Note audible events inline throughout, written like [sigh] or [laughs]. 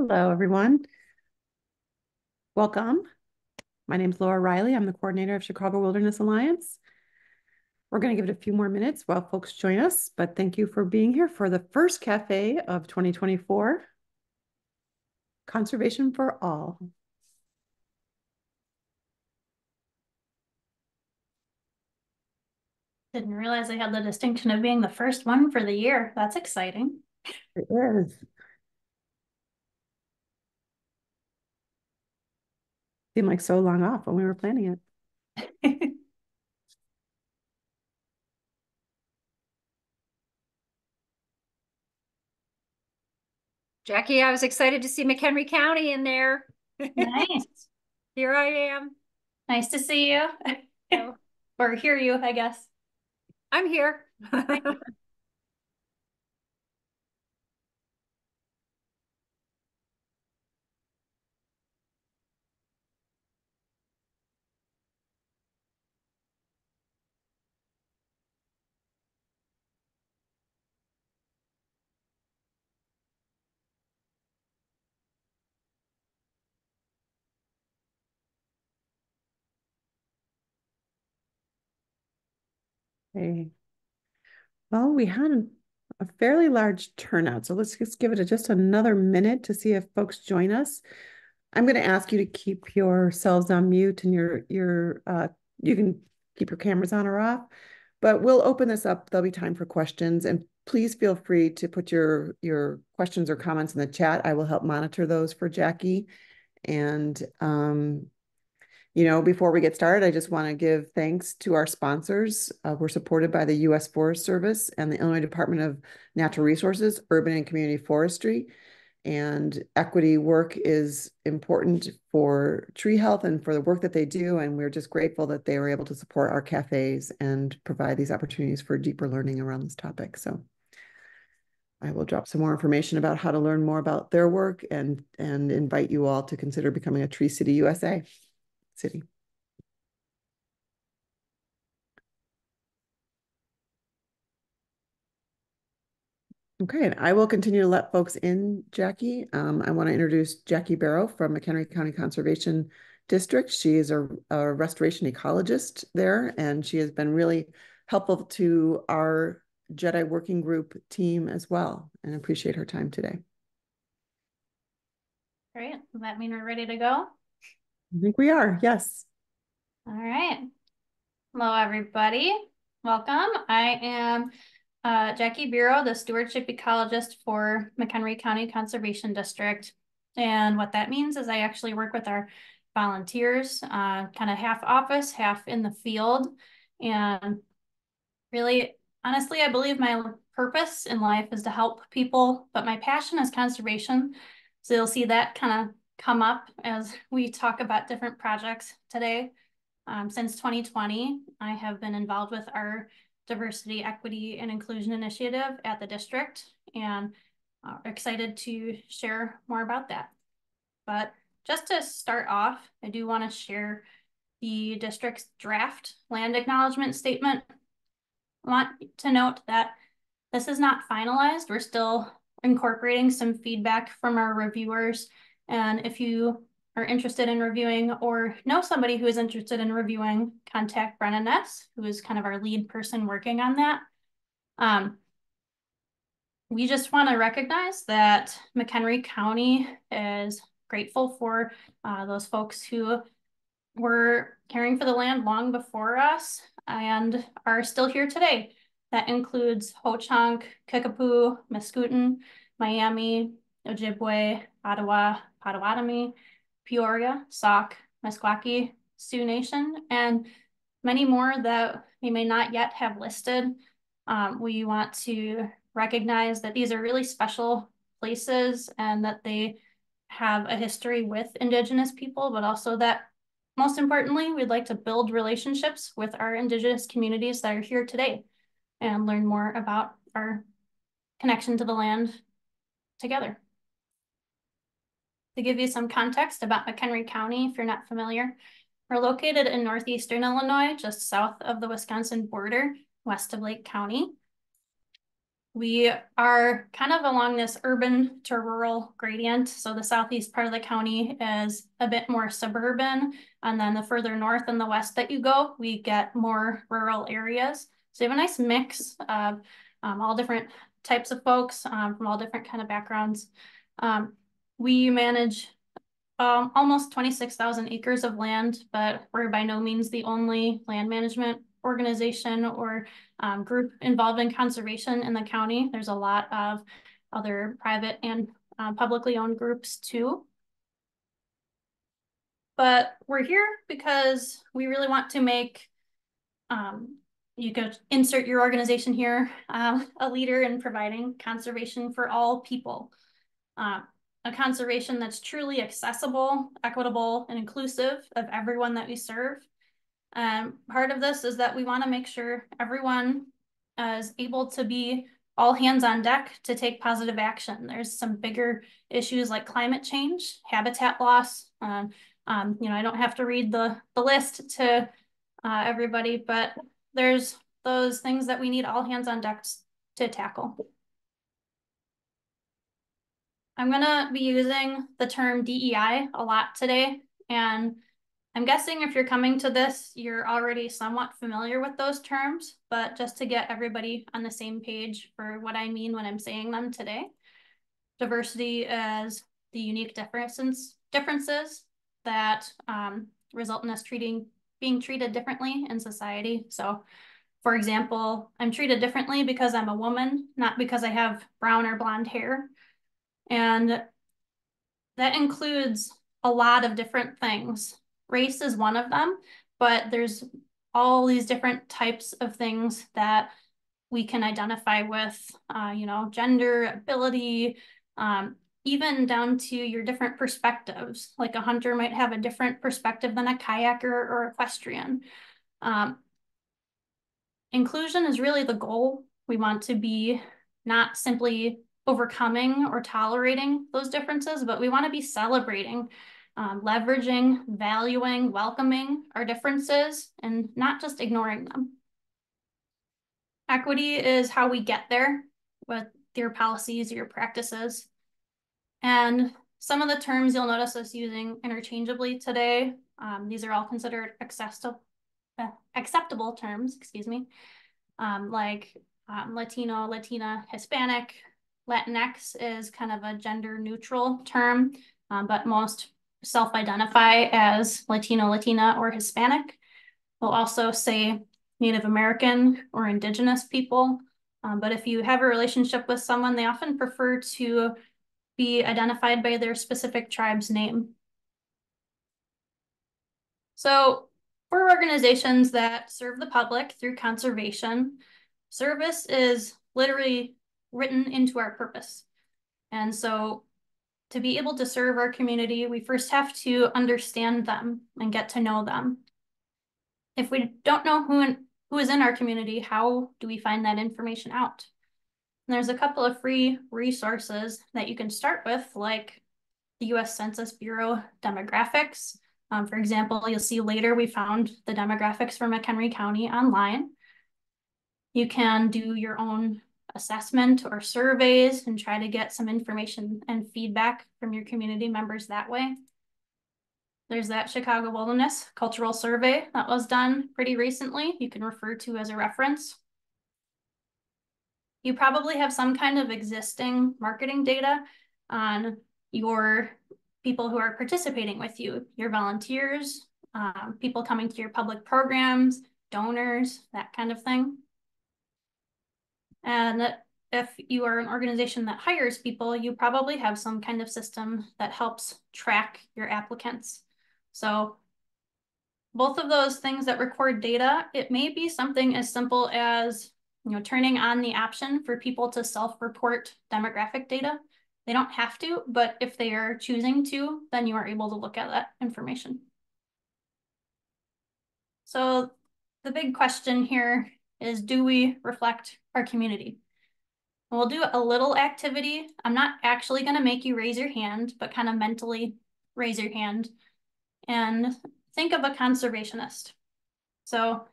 Hello, everyone. Welcome. My name is Laura Riley. I'm the coordinator of Chicago Wilderness Alliance. We're going to give it a few more minutes while folks join us, but thank you for being here for the first cafe of 2024. Conservation for All. Didn't realize I had the distinction of being the first one for the year. That's exciting. It is. Seemed like so long off when we were planning it. [laughs] Jackie, I was excited to see McHenry County in there. nice. [laughs] Here I am. Nice to see you. [laughs] or hear you, I guess. I'm here. Okay. Well, we had a fairly large turnout, so let's just give it a, just another minute to see if folks join us. I'm going to ask you to keep yourselves on mute and your your uh, you can keep your cameras on or off, but we'll open this up. There'll be time for questions, and please feel free to put your your questions or comments in the chat. I will help monitor those for Jackie, and um, you know, before we get started, I just want to give thanks to our sponsors. Uh, we're supported by the U.S. Forest Service and the Illinois Department of Natural Resources, Urban and Community Forestry. And equity work is important for tree health and for the work that they do. And we're just grateful that they were able to support our cafes and provide these opportunities for deeper learning around this topic. So I will drop some more information about how to learn more about their work and, and invite you all to consider becoming a Tree City USA city. Okay, and I will continue to let folks in, Jackie. Um, I want to introduce Jackie Barrow from McHenry County Conservation District. She is a, a restoration ecologist there, and she has been really helpful to our JEDI working group team as well, and appreciate her time today. Great. Does that mean we're ready to go? I think we are, yes. All right. Hello, everybody. Welcome. I am uh, Jackie Bureau, the stewardship ecologist for McHenry County Conservation District. And what that means is I actually work with our volunteers, uh, kind of half office, half in the field. And really, honestly, I believe my purpose in life is to help people, but my passion is conservation. So you'll see that kind of come up as we talk about different projects today. Um, since 2020, I have been involved with our diversity, equity, and inclusion initiative at the district and uh, excited to share more about that. But just to start off, I do want to share the district's draft land acknowledgement statement. I want to note that this is not finalized. We're still incorporating some feedback from our reviewers and if you are interested in reviewing or know somebody who is interested in reviewing, contact Brenna Ness, who is kind of our lead person working on that. Um, we just want to recognize that McHenry County is grateful for uh, those folks who were caring for the land long before us and are still here today. That includes Ho-Chunk, Kickapoo, Mascoutin, Miami, Ojibwe, Ottawa, Potawatomi, Peoria, Sauk, Meskwaki, Sioux Nation, and many more that we may not yet have listed. Um, we want to recognize that these are really special places and that they have a history with Indigenous people, but also that most importantly, we'd like to build relationships with our Indigenous communities that are here today and learn more about our connection to the land together. To give you some context about McHenry County, if you're not familiar, we're located in northeastern Illinois, just south of the Wisconsin border, west of Lake County. We are kind of along this urban to rural gradient. So the southeast part of the county is a bit more suburban. And then the further north and the west that you go, we get more rural areas. So you have a nice mix of um, all different types of folks um, from all different kind of backgrounds. Um, we manage um, almost 26,000 acres of land, but we're by no means the only land management organization or um, group involved in conservation in the county. There's a lot of other private and uh, publicly owned groups too. But we're here because we really want to make, um, you could insert your organization here, uh, a leader in providing conservation for all people. Uh, a conservation that's truly accessible, equitable, and inclusive of everyone that we serve. Um, part of this is that we want to make sure everyone uh, is able to be all hands on deck to take positive action. There's some bigger issues like climate change, habitat loss. Um, um, you know, I don't have to read the, the list to uh, everybody, but there's those things that we need all hands on deck to tackle. I'm gonna be using the term DEI a lot today, and I'm guessing if you're coming to this, you're already somewhat familiar with those terms, but just to get everybody on the same page for what I mean when I'm saying them today. Diversity is the unique differences, differences that um, result in us treating being treated differently in society. So for example, I'm treated differently because I'm a woman, not because I have brown or blonde hair. And that includes a lot of different things. Race is one of them, but there's all these different types of things that we can identify with, uh, you know, gender, ability, um, even down to your different perspectives. Like a hunter might have a different perspective than a kayaker or equestrian. Um, inclusion is really the goal. We want to be not simply overcoming or tolerating those differences, but we want to be celebrating, um, leveraging, valuing, welcoming our differences, and not just ignoring them. Equity is how we get there with your policies, your practices. And some of the terms you'll notice us using interchangeably today, um, these are all considered acceptable, uh, acceptable terms, excuse me, um, like um, Latino, Latina, Hispanic, Latinx is kind of a gender neutral term, um, but most self-identify as Latino, Latina, or Hispanic. We'll also say Native American or Indigenous people. Um, but if you have a relationship with someone, they often prefer to be identified by their specific tribe's name. So for organizations that serve the public through conservation, service is literally written into our purpose. And so to be able to serve our community, we first have to understand them and get to know them. If we don't know who, in, who is in our community, how do we find that information out? And there's a couple of free resources that you can start with, like the US Census Bureau demographics. Um, for example, you'll see later we found the demographics for McHenry County online. You can do your own assessment or surveys and try to get some information and feedback from your community members that way. There's that Chicago Wilderness Cultural Survey that was done pretty recently. You can refer to as a reference. You probably have some kind of existing marketing data on your people who are participating with you, your volunteers, um, people coming to your public programs, donors, that kind of thing. And if you are an organization that hires people, you probably have some kind of system that helps track your applicants. So both of those things that record data, it may be something as simple as you know, turning on the option for people to self-report demographic data. They don't have to, but if they are choosing to, then you are able to look at that information. So the big question here is do we reflect our community? we'll do a little activity. I'm not actually going to make you raise your hand, but kind of mentally raise your hand and think of a conservationist. So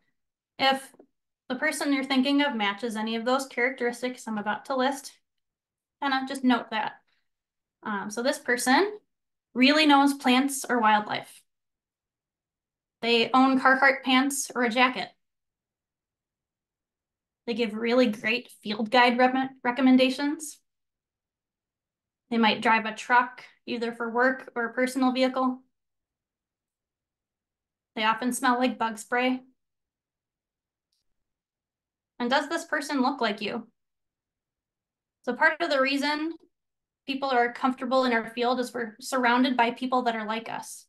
if the person you're thinking of matches any of those characteristics I'm about to list, kind of just note that. Um, so this person really knows plants or wildlife. They own Carhartt pants or a jacket. They give really great field guide re recommendations. They might drive a truck, either for work or a personal vehicle. They often smell like bug spray. And does this person look like you? So part of the reason people are comfortable in our field is we're surrounded by people that are like us.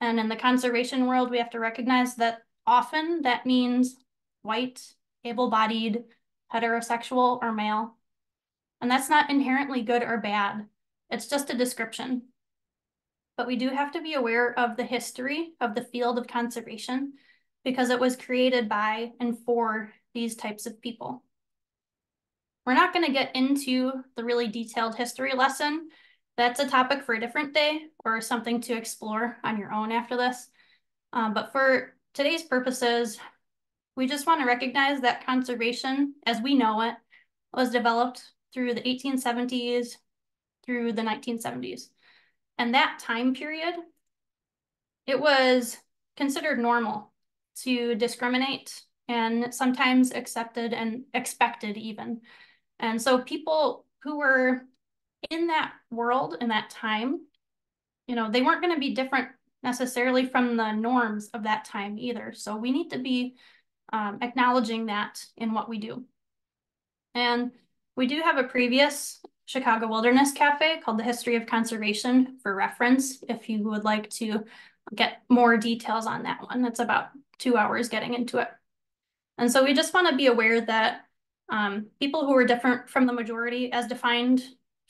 And in the conservation world, we have to recognize that often that means white, able-bodied, heterosexual, or male. And that's not inherently good or bad. It's just a description. But we do have to be aware of the history of the field of conservation because it was created by and for these types of people. We're not going to get into the really detailed history lesson. That's a topic for a different day or something to explore on your own after this. Um, but for today's purposes, we just want to recognize that conservation, as we know it, was developed through the 1870s through the 1970s. And that time period, it was considered normal to discriminate and sometimes accepted and expected even. And so people who were in that world in that time, you know, they weren't going to be different necessarily from the norms of that time either. So we need to be um, acknowledging that in what we do. And we do have a previous Chicago Wilderness Cafe called the History of Conservation for reference if you would like to get more details on that one. It's about two hours getting into it. And so we just want to be aware that um, people who are different from the majority as defined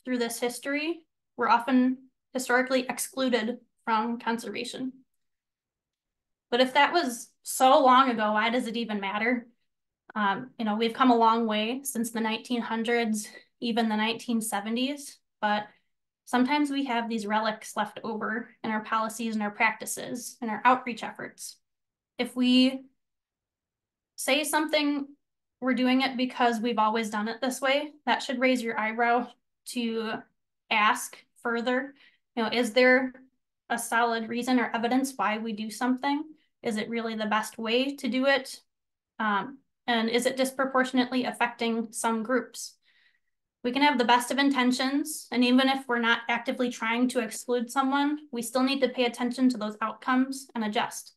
through this history were often historically excluded from conservation. But if that was so long ago, why does it even matter? Um, you know, we've come a long way since the 1900s, even the 1970s, but sometimes we have these relics left over in our policies and our practices and our outreach efforts. If we say something, we're doing it because we've always done it this way, that should raise your eyebrow to ask further, you know, is there a solid reason or evidence why we do something? Is it really the best way to do it? Um, and is it disproportionately affecting some groups? We can have the best of intentions, and even if we're not actively trying to exclude someone, we still need to pay attention to those outcomes and adjust.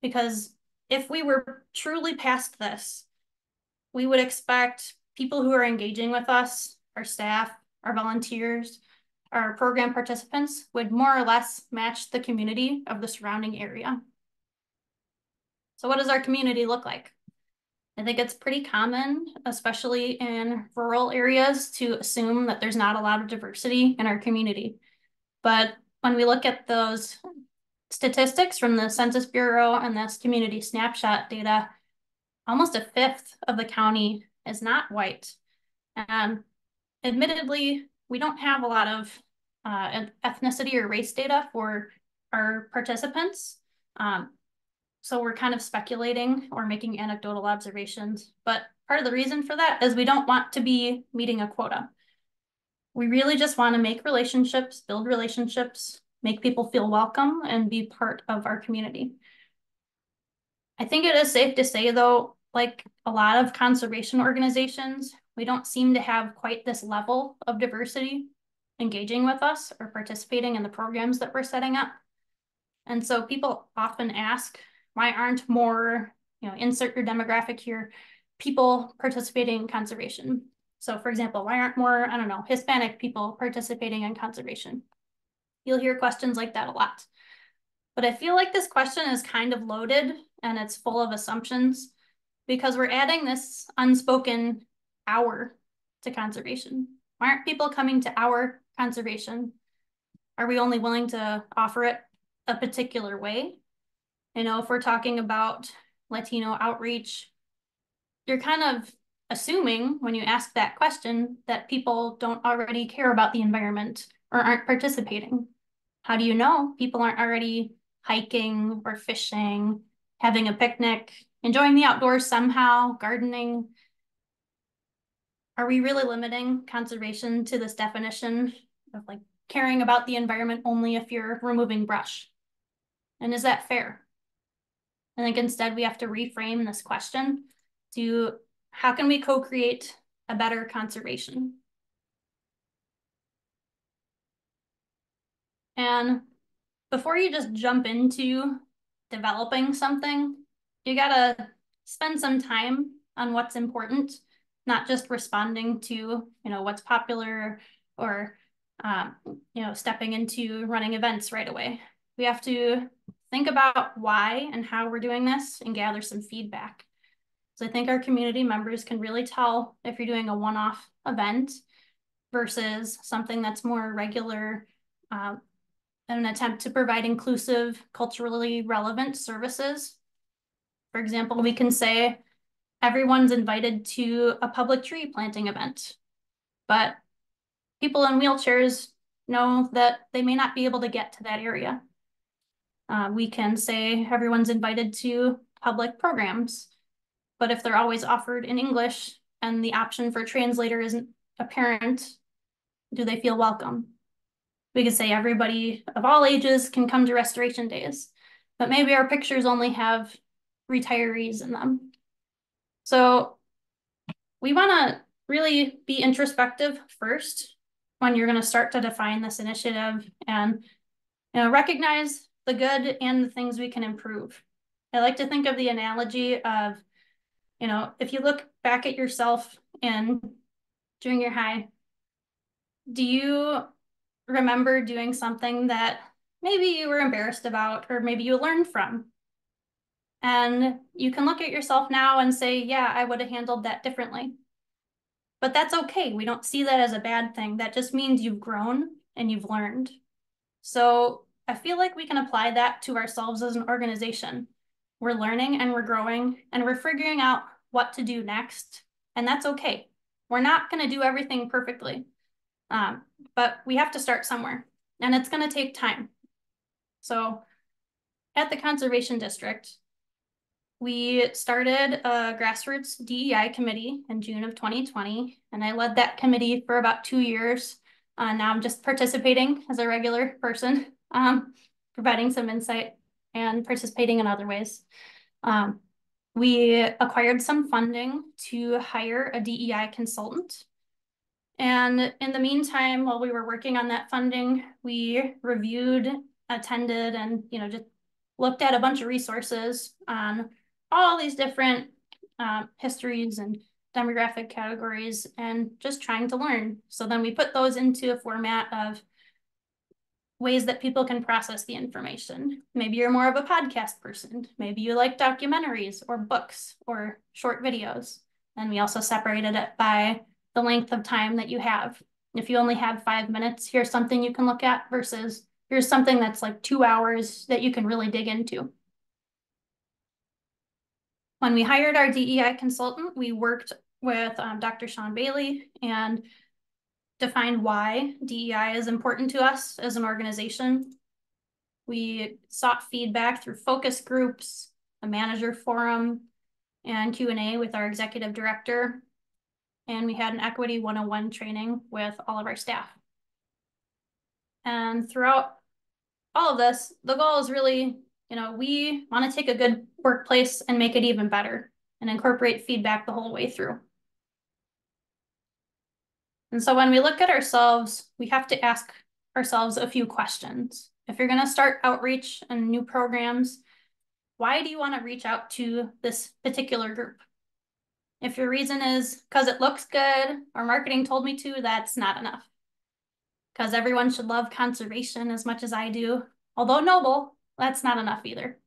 Because if we were truly past this, we would expect people who are engaging with us, our staff, our volunteers, our program participants would more or less match the community of the surrounding area. So what does our community look like? I think it's pretty common, especially in rural areas, to assume that there's not a lot of diversity in our community. But when we look at those statistics from the Census Bureau and this community snapshot data, almost a fifth of the county is not white. And admittedly, we don't have a lot of uh, ethnicity or race data for our participants. Um, so we're kind of speculating or making anecdotal observations. But part of the reason for that is we don't want to be meeting a quota. We really just want to make relationships, build relationships, make people feel welcome and be part of our community. I think it is safe to say though, like a lot of conservation organizations, we don't seem to have quite this level of diversity engaging with us or participating in the programs that we're setting up. And so people often ask, why aren't more, you know, insert your demographic here, people participating in conservation? So for example, why aren't more, I don't know, Hispanic people participating in conservation? You'll hear questions like that a lot. But I feel like this question is kind of loaded and it's full of assumptions because we're adding this unspoken hour to conservation. Why aren't people coming to our conservation? Are we only willing to offer it a particular way? You know, if we're talking about Latino outreach, you're kind of assuming when you ask that question that people don't already care about the environment or aren't participating. How do you know people aren't already hiking or fishing, having a picnic, enjoying the outdoors somehow, gardening. Are we really limiting conservation to this definition of like caring about the environment only if you're removing brush? And is that fair? I think instead we have to reframe this question to how can we co-create a better conservation? And before you just jump into developing something, you gotta spend some time on what's important, not just responding to, you know, what's popular or, um, you know, stepping into running events right away. We have to think about why and how we're doing this and gather some feedback. So I think our community members can really tell if you're doing a one-off event versus something that's more regular uh, an attempt to provide inclusive, culturally relevant services. For example, we can say everyone's invited to a public tree planting event, but people in wheelchairs know that they may not be able to get to that area. Uh, we can say everyone's invited to public programs, but if they're always offered in English and the option for translator isn't apparent, do they feel welcome? We could say everybody of all ages can come to restoration days, but maybe our pictures only have retirees in them. So we want to really be introspective first when you're going to start to define this initiative and you know recognize the good and the things we can improve. I like to think of the analogy of, you know, if you look back at yourself in junior high, do you remember doing something that maybe you were embarrassed about or maybe you learned from. And you can look at yourself now and say, yeah, I would have handled that differently. But that's okay. We don't see that as a bad thing. That just means you've grown and you've learned. So I feel like we can apply that to ourselves as an organization. We're learning and we're growing and we're figuring out what to do next. And that's okay. We're not going to do everything perfectly. Um, but we have to start somewhere and it's going to take time. So at the Conservation District, we started a grassroots DEI committee in June of 2020, and I led that committee for about two years. Uh, now I'm just participating as a regular person, um, providing some insight and participating in other ways. Um, we acquired some funding to hire a DEI consultant and in the meantime, while we were working on that funding, we reviewed, attended, and you know just looked at a bunch of resources on all these different uh, histories and demographic categories and just trying to learn. So then we put those into a format of ways that people can process the information. Maybe you're more of a podcast person. Maybe you like documentaries or books or short videos. And we also separated it by the length of time that you have. If you only have five minutes, here's something you can look at versus here's something that's like two hours that you can really dig into. When we hired our DEI consultant, we worked with um, Dr. Sean Bailey and defined why DEI is important to us as an organization. We sought feedback through focus groups, a manager forum, and Q&A with our executive director and we had an equity 101 training with all of our staff. And throughout all of this, the goal is really, you know, we want to take a good workplace and make it even better and incorporate feedback the whole way through. And so when we look at ourselves, we have to ask ourselves a few questions. If you're going to start outreach and new programs, why do you want to reach out to this particular group? If your reason is because it looks good or marketing told me to, that's not enough. Because everyone should love conservation as much as I do. Although noble, that's not enough either.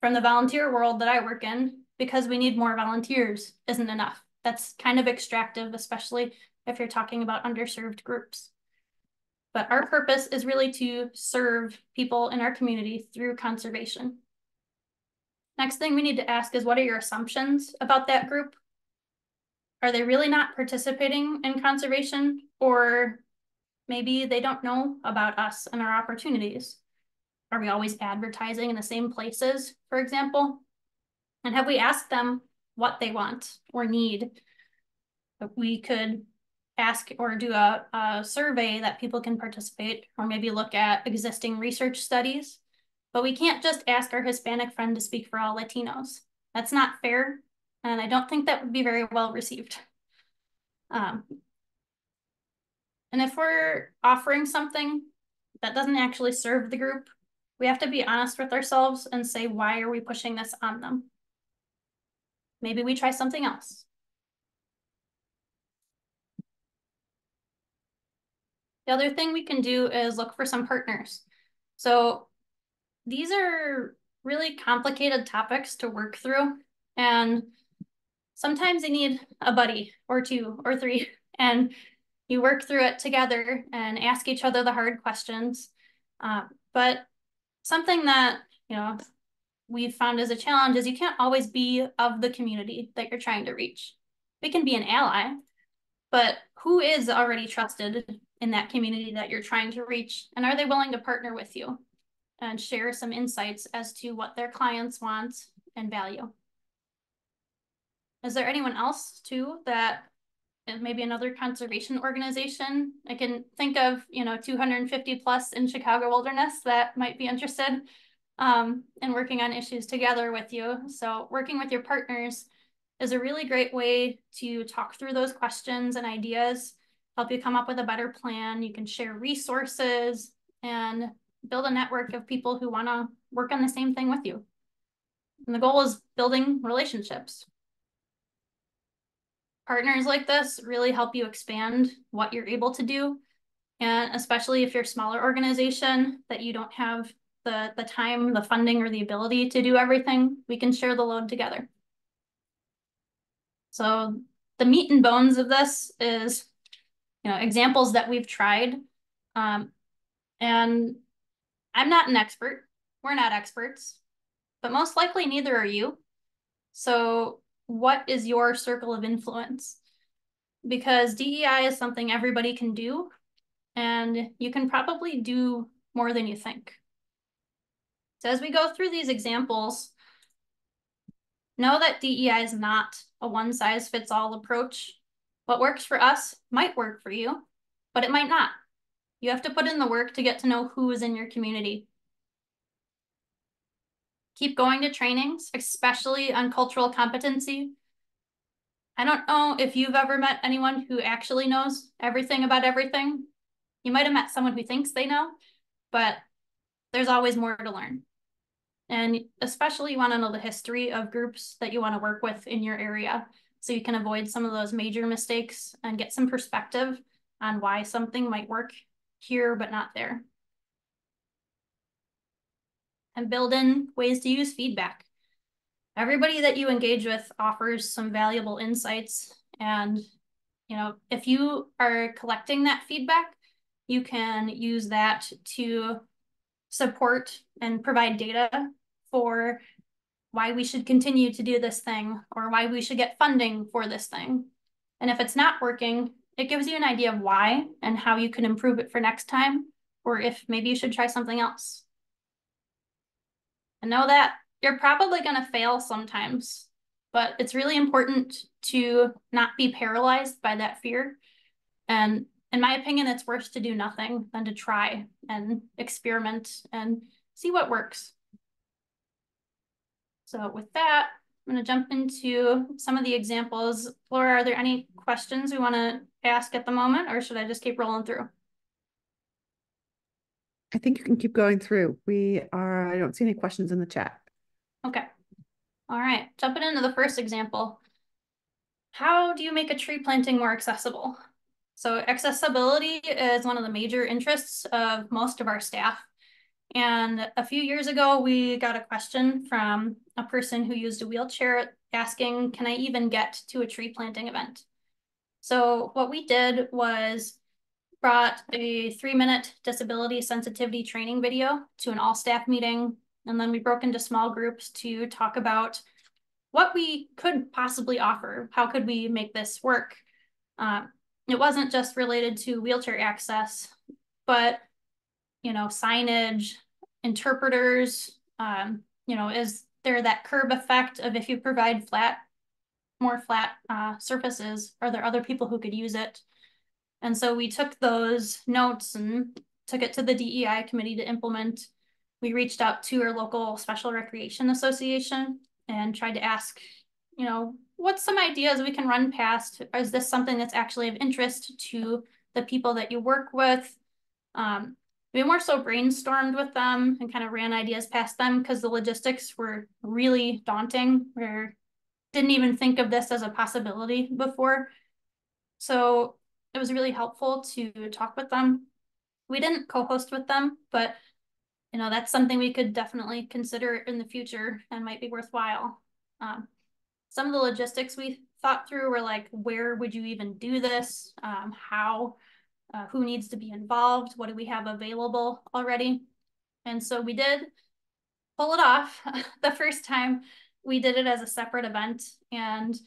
From the volunteer world that I work in, because we need more volunteers isn't enough. That's kind of extractive, especially if you're talking about underserved groups. But our purpose is really to serve people in our community through conservation. Next thing we need to ask is what are your assumptions about that group? Are they really not participating in conservation or maybe they don't know about us and our opportunities? Are we always advertising in the same places, for example? And have we asked them what they want or need? We could ask or do a, a survey that people can participate or maybe look at existing research studies. But we can't just ask our Hispanic friend to speak for all Latinos. That's not fair. And I don't think that would be very well received. Um, and if we're offering something that doesn't actually serve the group, we have to be honest with ourselves and say, why are we pushing this on them? Maybe we try something else. The other thing we can do is look for some partners. So these are really complicated topics to work through. And sometimes you need a buddy or two or three, [laughs] and you work through it together and ask each other the hard questions. Uh, but something that, you know, we've found as a challenge is you can't always be of the community that you're trying to reach. We can be an ally, but who is already trusted in that community that you're trying to reach? And are they willing to partner with you and share some insights as to what their clients want and value? Is there anyone else too that maybe another conservation organization? I can think of, you know, 250 plus in Chicago Wilderness that might be interested um, in working on issues together with you. So working with your partners is a really great way to talk through those questions and ideas, help you come up with a better plan. You can share resources and build a network of people who want to work on the same thing with you. And the goal is building relationships. Partners like this really help you expand what you're able to do. And especially if you're a smaller organization that you don't have the, the time, the funding, or the ability to do everything, we can share the load together. So the meat and bones of this is, you know, examples that we've tried. Um, and I'm not an expert. We're not experts, but most likely neither are you. So what is your circle of influence? Because DEI is something everybody can do, and you can probably do more than you think. So as we go through these examples, know that DEI is not a one size fits all approach. What works for us might work for you, but it might not. You have to put in the work to get to know who is in your community. Keep going to trainings, especially on cultural competency. I don't know if you've ever met anyone who actually knows everything about everything. You might have met someone who thinks they know, but there's always more to learn. And especially you want to know the history of groups that you want to work with in your area so you can avoid some of those major mistakes and get some perspective on why something might work here but not there. And build in ways to use feedback. Everybody that you engage with offers some valuable insights and you know, if you are collecting that feedback, you can use that to support and provide data for why we should continue to do this thing or why we should get funding for this thing. And if it's not working, it gives you an idea of why and how you can improve it for next time, or if maybe you should try something else. And know that you're probably going to fail sometimes, but it's really important to not be paralyzed by that fear. And in my opinion, it's worse to do nothing than to try and experiment and see what works. So with that, I'm going to jump into some of the examples. Laura, are there any questions we want to ask at the moment, or should I just keep rolling through? I think you can keep going through. We are, I don't see any questions in the chat. Okay. All right, jumping into the first example. How do you make a tree planting more accessible? So accessibility is one of the major interests of most of our staff. And a few years ago, we got a question from a person who used a wheelchair asking, can I even get to a tree planting event? So what we did was brought a three minute disability sensitivity training video to an all staff meeting. And then we broke into small groups to talk about what we could possibly offer. How could we make this work? Uh, it wasn't just related to wheelchair access, but you know, signage, interpreters, um, you know, is there that curb effect of if you provide flat, more flat uh, surfaces, are there other people who could use it? And so we took those notes and took it to the DEI committee to implement. We reached out to our local special recreation association and tried to ask, you know, what's some ideas we can run past? Is this something that's actually of interest to the people that you work with? Um, we more so brainstormed with them and kind of ran ideas past them because the logistics were really daunting. We didn't even think of this as a possibility before. So it was really helpful to talk with them. We didn't co-host with them, but you know, that's something we could definitely consider in the future and might be worthwhile. Um, some of the logistics we thought through were like, where would you even do this? Um, how, uh, who needs to be involved? What do we have available already? And so we did pull it off [laughs] the first time we did it as a separate event and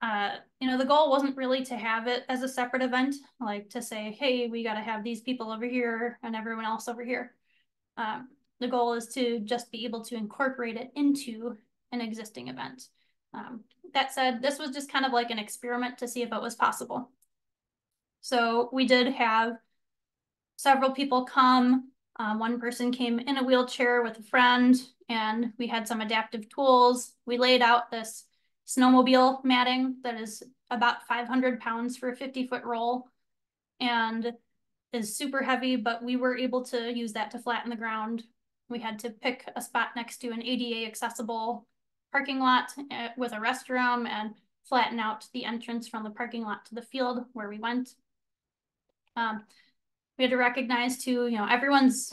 uh, you know, the goal wasn't really to have it as a separate event, like to say, hey, we got to have these people over here and everyone else over here. Um, the goal is to just be able to incorporate it into an existing event. Um, that said, this was just kind of like an experiment to see if it was possible. So we did have several people come. Um, one person came in a wheelchair with a friend, and we had some adaptive tools. We laid out this snowmobile matting that is about 500 pounds for a 50 foot roll and is super heavy, but we were able to use that to flatten the ground. We had to pick a spot next to an ADA accessible parking lot eh, with a restroom and flatten out the entrance from the parking lot to the field where we went. Um, we had to recognize too, you know, everyone's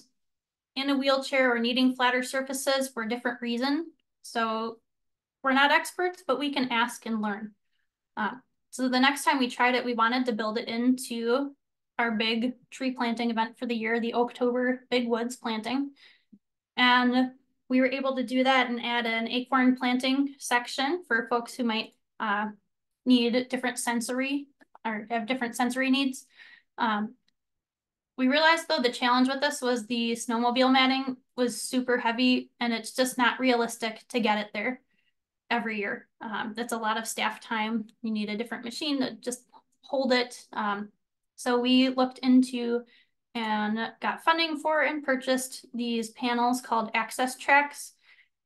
in a wheelchair or needing flatter surfaces for a different reason. So we're not experts, but we can ask and learn. Uh, so the next time we tried it, we wanted to build it into our big tree planting event for the year, the October Big Woods planting. And we were able to do that and add an acorn planting section for folks who might uh, need different sensory or have different sensory needs. Um, we realized though the challenge with this was the snowmobile matting was super heavy and it's just not realistic to get it there every year. Um, that's a lot of staff time. You need a different machine to just hold it. Um, so we looked into and got funding for and purchased these panels called AccessTrax.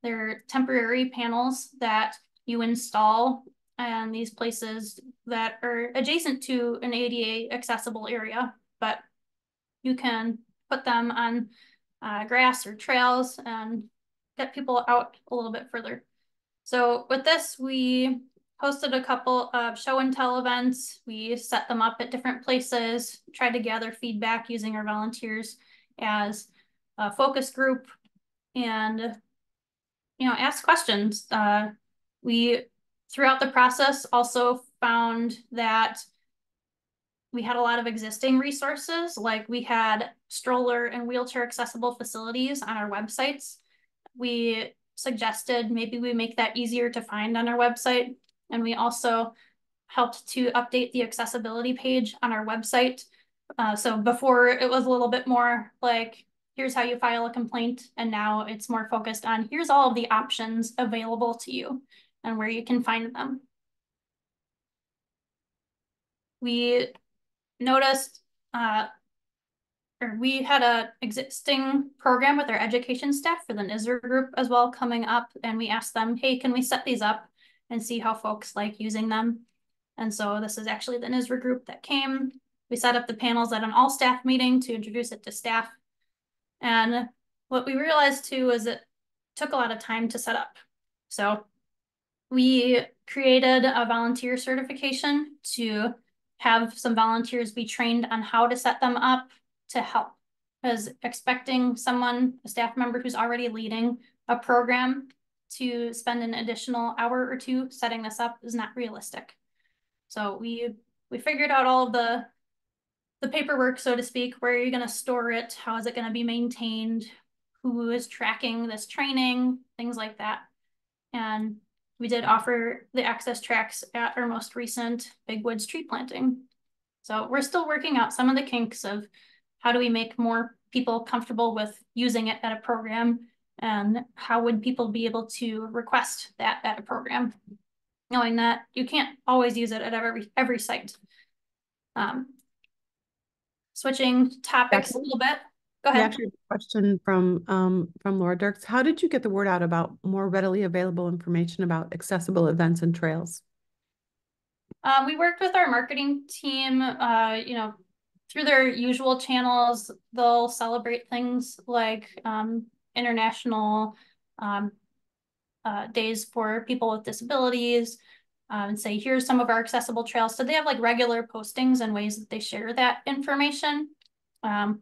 They're temporary panels that you install and these places that are adjacent to an ADA accessible area, but you can put them on uh, grass or trails and get people out a little bit further. So with this, we hosted a couple of show and tell events. We set them up at different places, tried to gather feedback using our volunteers as a focus group and, you know, ask questions. Uh, we, throughout the process, also found that we had a lot of existing resources, like we had stroller and wheelchair accessible facilities on our websites. We suggested maybe we make that easier to find on our website. And we also helped to update the accessibility page on our website. Uh, so before it was a little bit more like, here's how you file a complaint. And now it's more focused on here's all of the options available to you and where you can find them. We noticed uh, or we had a existing program with our education staff for the NSR group as well coming up and we asked them, hey, can we set these up and see how folks like using them? And so this is actually the NSR group that came. We set up the panels at an all staff meeting to introduce it to staff. And what we realized too was it took a lot of time to set up. So we created a volunteer certification to have some volunteers be trained on how to set them up to help because expecting someone, a staff member who's already leading a program to spend an additional hour or two setting this up is not realistic. So we we figured out all of the the paperwork, so to speak, where are you going to store it? How is it going to be maintained? Who is tracking this training? Things like that. And we did offer the AccessTrax at our most recent Big Woods tree planting. So we're still working out some of the kinks of how do we make more people comfortable with using it at a program And how would people be able to request that at a program? Knowing that you can't always use it at every, every site. Um, switching topics a little bit. Go We ahead. actually a question from, um, from Laura Dirks. How did you get the word out about more readily available information about accessible events and trails? Um, we worked with our marketing team, uh, you know, through their usual channels, they'll celebrate things like, um, international, um, uh, days for people with disabilities, um, and say, here's some of our accessible trails. So they have like regular postings and ways that they share that information. Um,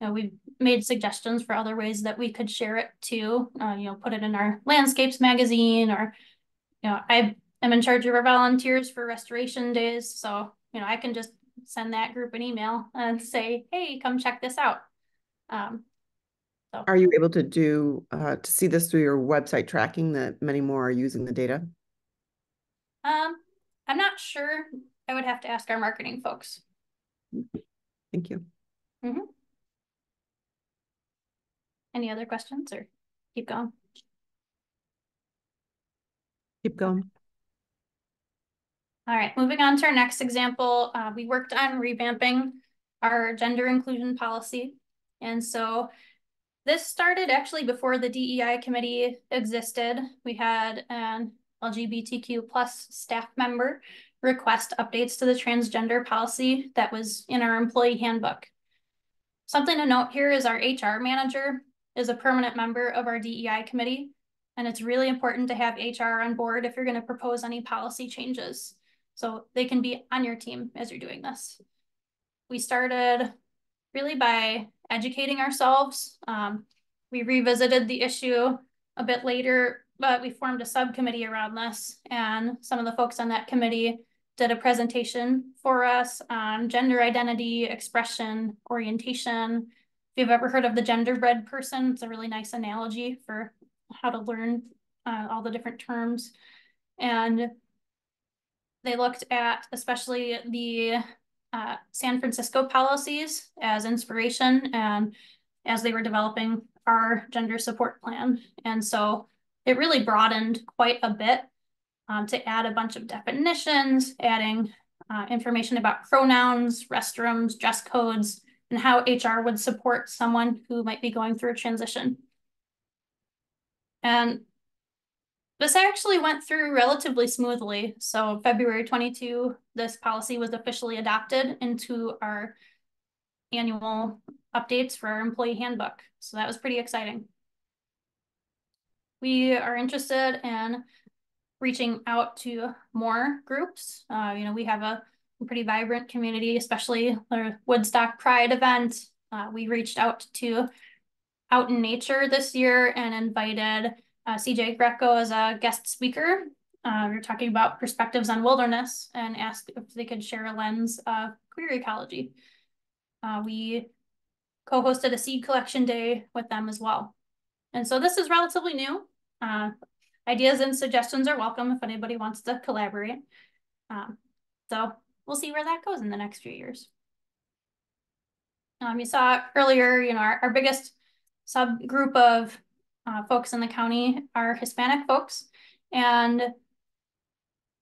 you know, we've made suggestions for other ways that we could share it too, uh, you know, put it in our landscapes magazine or, you know, I am in charge of our volunteers for restoration days. So, you know, I can just send that group an email and say, hey, come check this out. Um, so, Are you able to do, uh, to see this through your website tracking that many more are using the data? um, I'm not sure. I would have to ask our marketing folks. Thank you. Any other questions or keep going? Keep going. All right, moving on to our next example, uh, we worked on revamping our gender inclusion policy. And so this started actually before the DEI committee existed. We had an LGBTQ plus staff member request updates to the transgender policy that was in our employee handbook. Something to note here is our HR manager is a permanent member of our DEI committee. And it's really important to have HR on board if you're going to propose any policy changes. So they can be on your team as you're doing this. We started really by educating ourselves. Um, we revisited the issue a bit later, but we formed a subcommittee around this. And some of the folks on that committee did a presentation for us on gender identity, expression, orientation. If you've ever heard of the genderbread person, it's a really nice analogy for how to learn uh, all the different terms. And they looked at especially the uh, San Francisco policies as inspiration and as they were developing our gender support plan. And so it really broadened quite a bit um, to add a bunch of definitions, adding uh, information about pronouns, restrooms, dress codes, and how HR would support someone who might be going through a transition. And this actually went through relatively smoothly. So February 22, this policy was officially adopted into our annual updates for our employee handbook. So that was pretty exciting. We are interested in reaching out to more groups. Uh, you know, we have a pretty vibrant community, especially the Woodstock Pride event. Uh, we reached out to Out in Nature this year and invited uh, CJ Greco as a guest speaker. Uh, we are talking about perspectives on wilderness and asked if they could share a lens of queer ecology. Uh, we co-hosted a seed collection day with them as well. And so this is relatively new. Uh, ideas and suggestions are welcome if anybody wants to collaborate. Um, so we'll see where that goes in the next few years. Um, you saw earlier, you know, our, our biggest subgroup of uh, folks in the county are Hispanic folks. And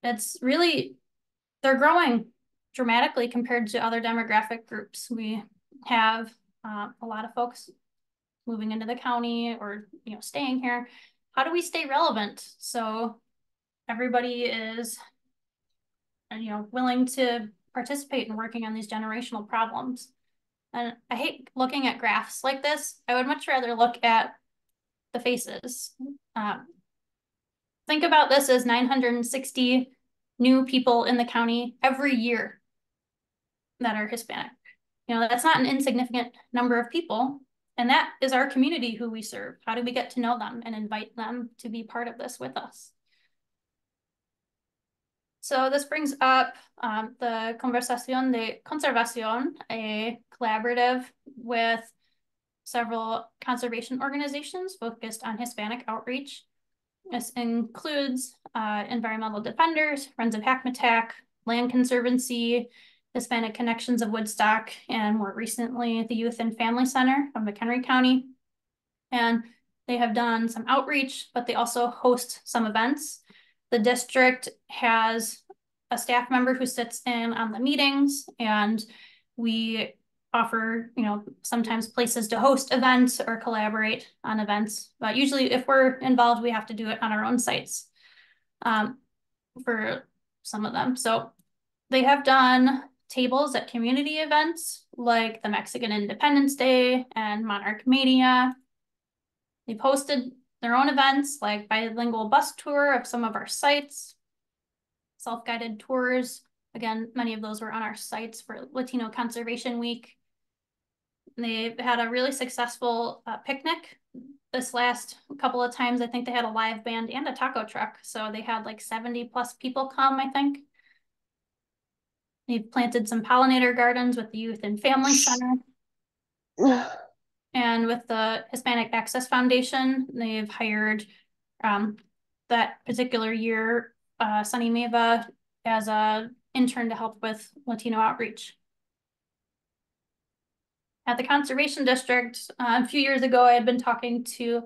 it's really, they're growing dramatically compared to other demographic groups. We have uh, a lot of folks moving into the county or, you know, staying here. How do we stay relevant? So everybody is, you know, willing to participate in working on these generational problems. And I hate looking at graphs like this. I would much rather look at the faces. Um, think about this as 960 new people in the county every year that are Hispanic. You know, that's not an insignificant number of people. And that is our community who we serve. How do we get to know them and invite them to be part of this with us? So this brings up um, the Conversación de Conservación, a collaborative with several conservation organizations focused on Hispanic outreach. This includes uh, environmental defenders, Friends of Hackmatack, Land Conservancy, Hispanic Connections of Woodstock, and more recently, the Youth and Family Center of McHenry County. And They have done some outreach, but they also host some events. The district has a staff member who sits in on the meetings and we offer, you know, sometimes places to host events or collaborate on events. But usually if we're involved, we have to do it on our own sites um, for some of them. So they have done tables at community events like the Mexican Independence Day and Monarch Mania. They've hosted their own events like bilingual bus tour of some of our sites, self-guided tours. Again, many of those were on our sites for Latino Conservation Week. They've had a really successful uh, picnic this last couple of times. I think they had a live band and a taco truck. So they had like 70 plus people come, I think. They've planted some pollinator gardens with the Youth and Family Center. And with the Hispanic Access Foundation, they've hired um, that particular year uh, Sunny Meva as a intern to help with Latino outreach. At the Conservation District, uh, a few years ago, I had been talking to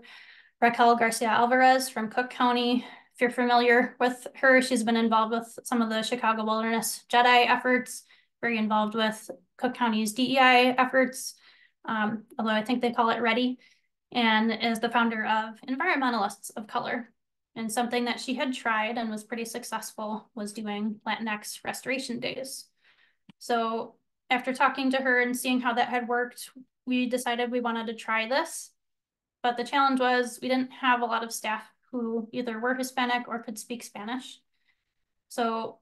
Raquel Garcia Alvarez from Cook County if you're familiar with her, she's been involved with some of the Chicago Wilderness JEDI efforts, very involved with Cook County's DEI efforts, um, although I think they call it READY, and is the founder of Environmentalists of Color. And something that she had tried and was pretty successful was doing Latinx restoration days. So after talking to her and seeing how that had worked, we decided we wanted to try this. But the challenge was we didn't have a lot of staff who either were Hispanic or could speak Spanish. So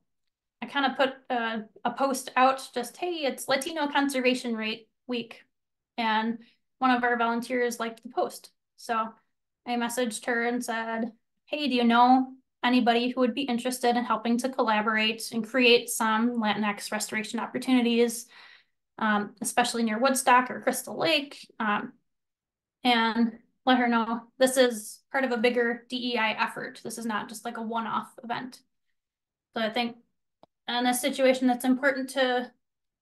I kind of put a, a, post out just, hey, it's Latino Conservation Rate Week. And one of our volunteers liked the post. So I messaged her and said, hey, do you know anybody who would be interested in helping to collaborate and create some Latinx restoration opportunities, um, especially near Woodstock or Crystal Lake? Um, and let her know this is part of a bigger DEI effort. This is not just like a one-off event. So I think in a situation that's important to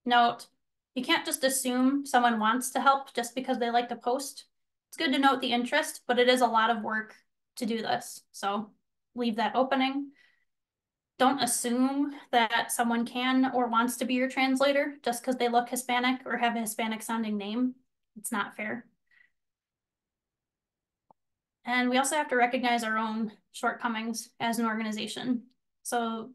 note, you can't just assume someone wants to help just because they like to post. It's good to note the interest, but it is a lot of work to do this. So leave that opening. Don't assume that someone can or wants to be your translator just because they look Hispanic or have a Hispanic sounding name. It's not fair. And we also have to recognize our own shortcomings as an organization. So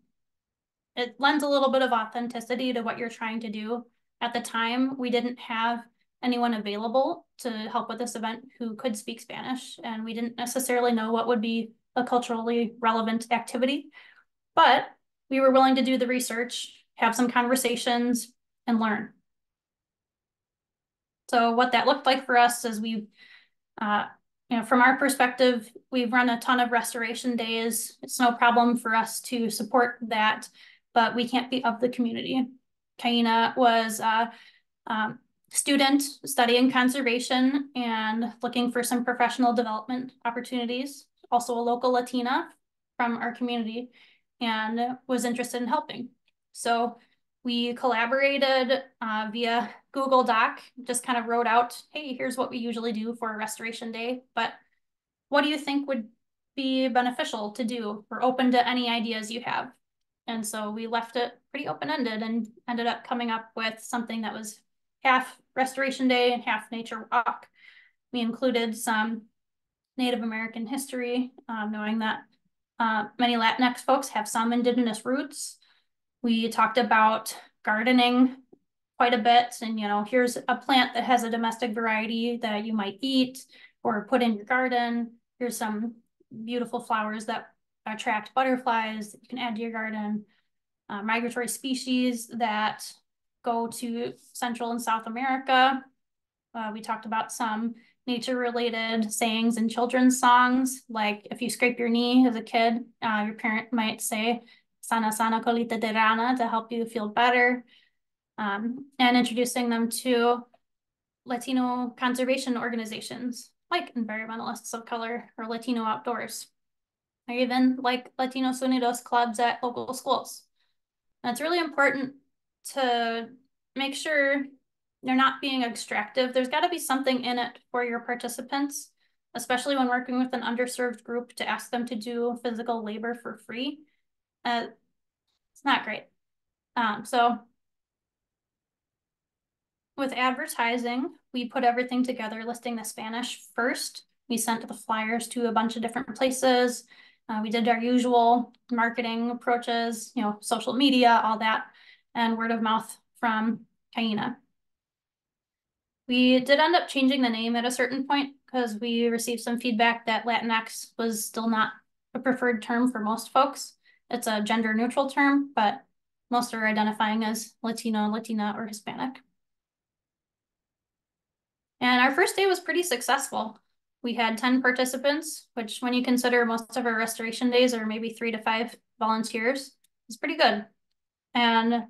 it lends a little bit of authenticity to what you're trying to do. At the time, we didn't have anyone available to help with this event who could speak Spanish, and we didn't necessarily know what would be a culturally relevant activity. But we were willing to do the research, have some conversations, and learn. So what that looked like for us is we uh, you know, from our perspective, we've run a ton of restoration days. It's no problem for us to support that, but we can't be of the community. Kaina was a um, student studying conservation and looking for some professional development opportunities. Also a local Latina from our community and was interested in helping. So we collaborated uh, via Google Doc, just kind of wrote out, hey, here's what we usually do for a restoration day, but what do you think would be beneficial to do? We're open to any ideas you have. And so we left it pretty open-ended and ended up coming up with something that was half restoration day and half nature walk. We included some Native American history, um, knowing that uh, many Latinx folks have some indigenous roots. We talked about gardening quite a bit and, you know, here's a plant that has a domestic variety that you might eat or put in your garden. Here's some beautiful flowers that attract butterflies that you can add to your garden. Uh, migratory species that go to Central and South America. Uh, we talked about some nature related sayings and children's songs, like if you scrape your knee as a kid, uh, your parent might say, Sana Sana Colita de Rana to help you feel better. Um, and introducing them to Latino conservation organizations like Environmentalists of Color or Latino Outdoors, or even like Latinos Unidos clubs at local schools. And it's really important to make sure they're not being extractive. There's got to be something in it for your participants. especially when working with an underserved group to ask them to do physical labor for free. Uh, it's not great. Um, so with advertising, we put everything together listing the Spanish first. We sent the flyers to a bunch of different places. Uh, we did our usual marketing approaches, you know, social media, all that, and word of mouth from Kaina. We did end up changing the name at a certain point because we received some feedback that Latinx was still not a preferred term for most folks. It's a gender neutral term, but most are identifying as Latino, Latina, or Hispanic. And our first day was pretty successful. We had 10 participants, which when you consider most of our restoration days are maybe three to five volunteers, is pretty good. And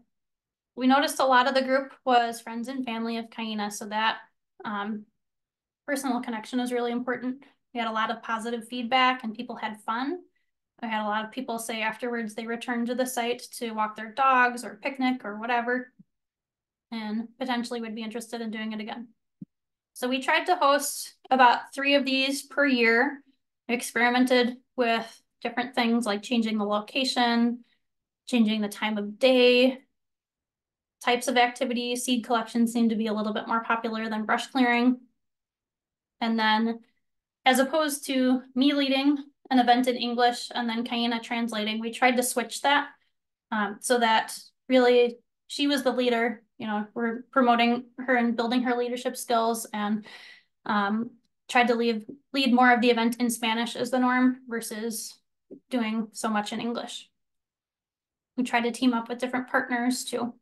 we noticed a lot of the group was friends and family of Kaina, so that um, personal connection is really important. We had a lot of positive feedback and people had fun. I had a lot of people say afterwards they returned to the site to walk their dogs or picnic or whatever, and potentially would be interested in doing it again. So we tried to host about three of these per year, experimented with different things like changing the location, changing the time of day, types of activities. Seed collection seemed to be a little bit more popular than brush clearing. And then as opposed to me leading an event in English and then Kaina translating, we tried to switch that um, so that really she was the leader. You know, we're promoting her and building her leadership skills and um, tried to leave, lead more of the event in Spanish as the norm versus doing so much in English. We tried to team up with different partners too.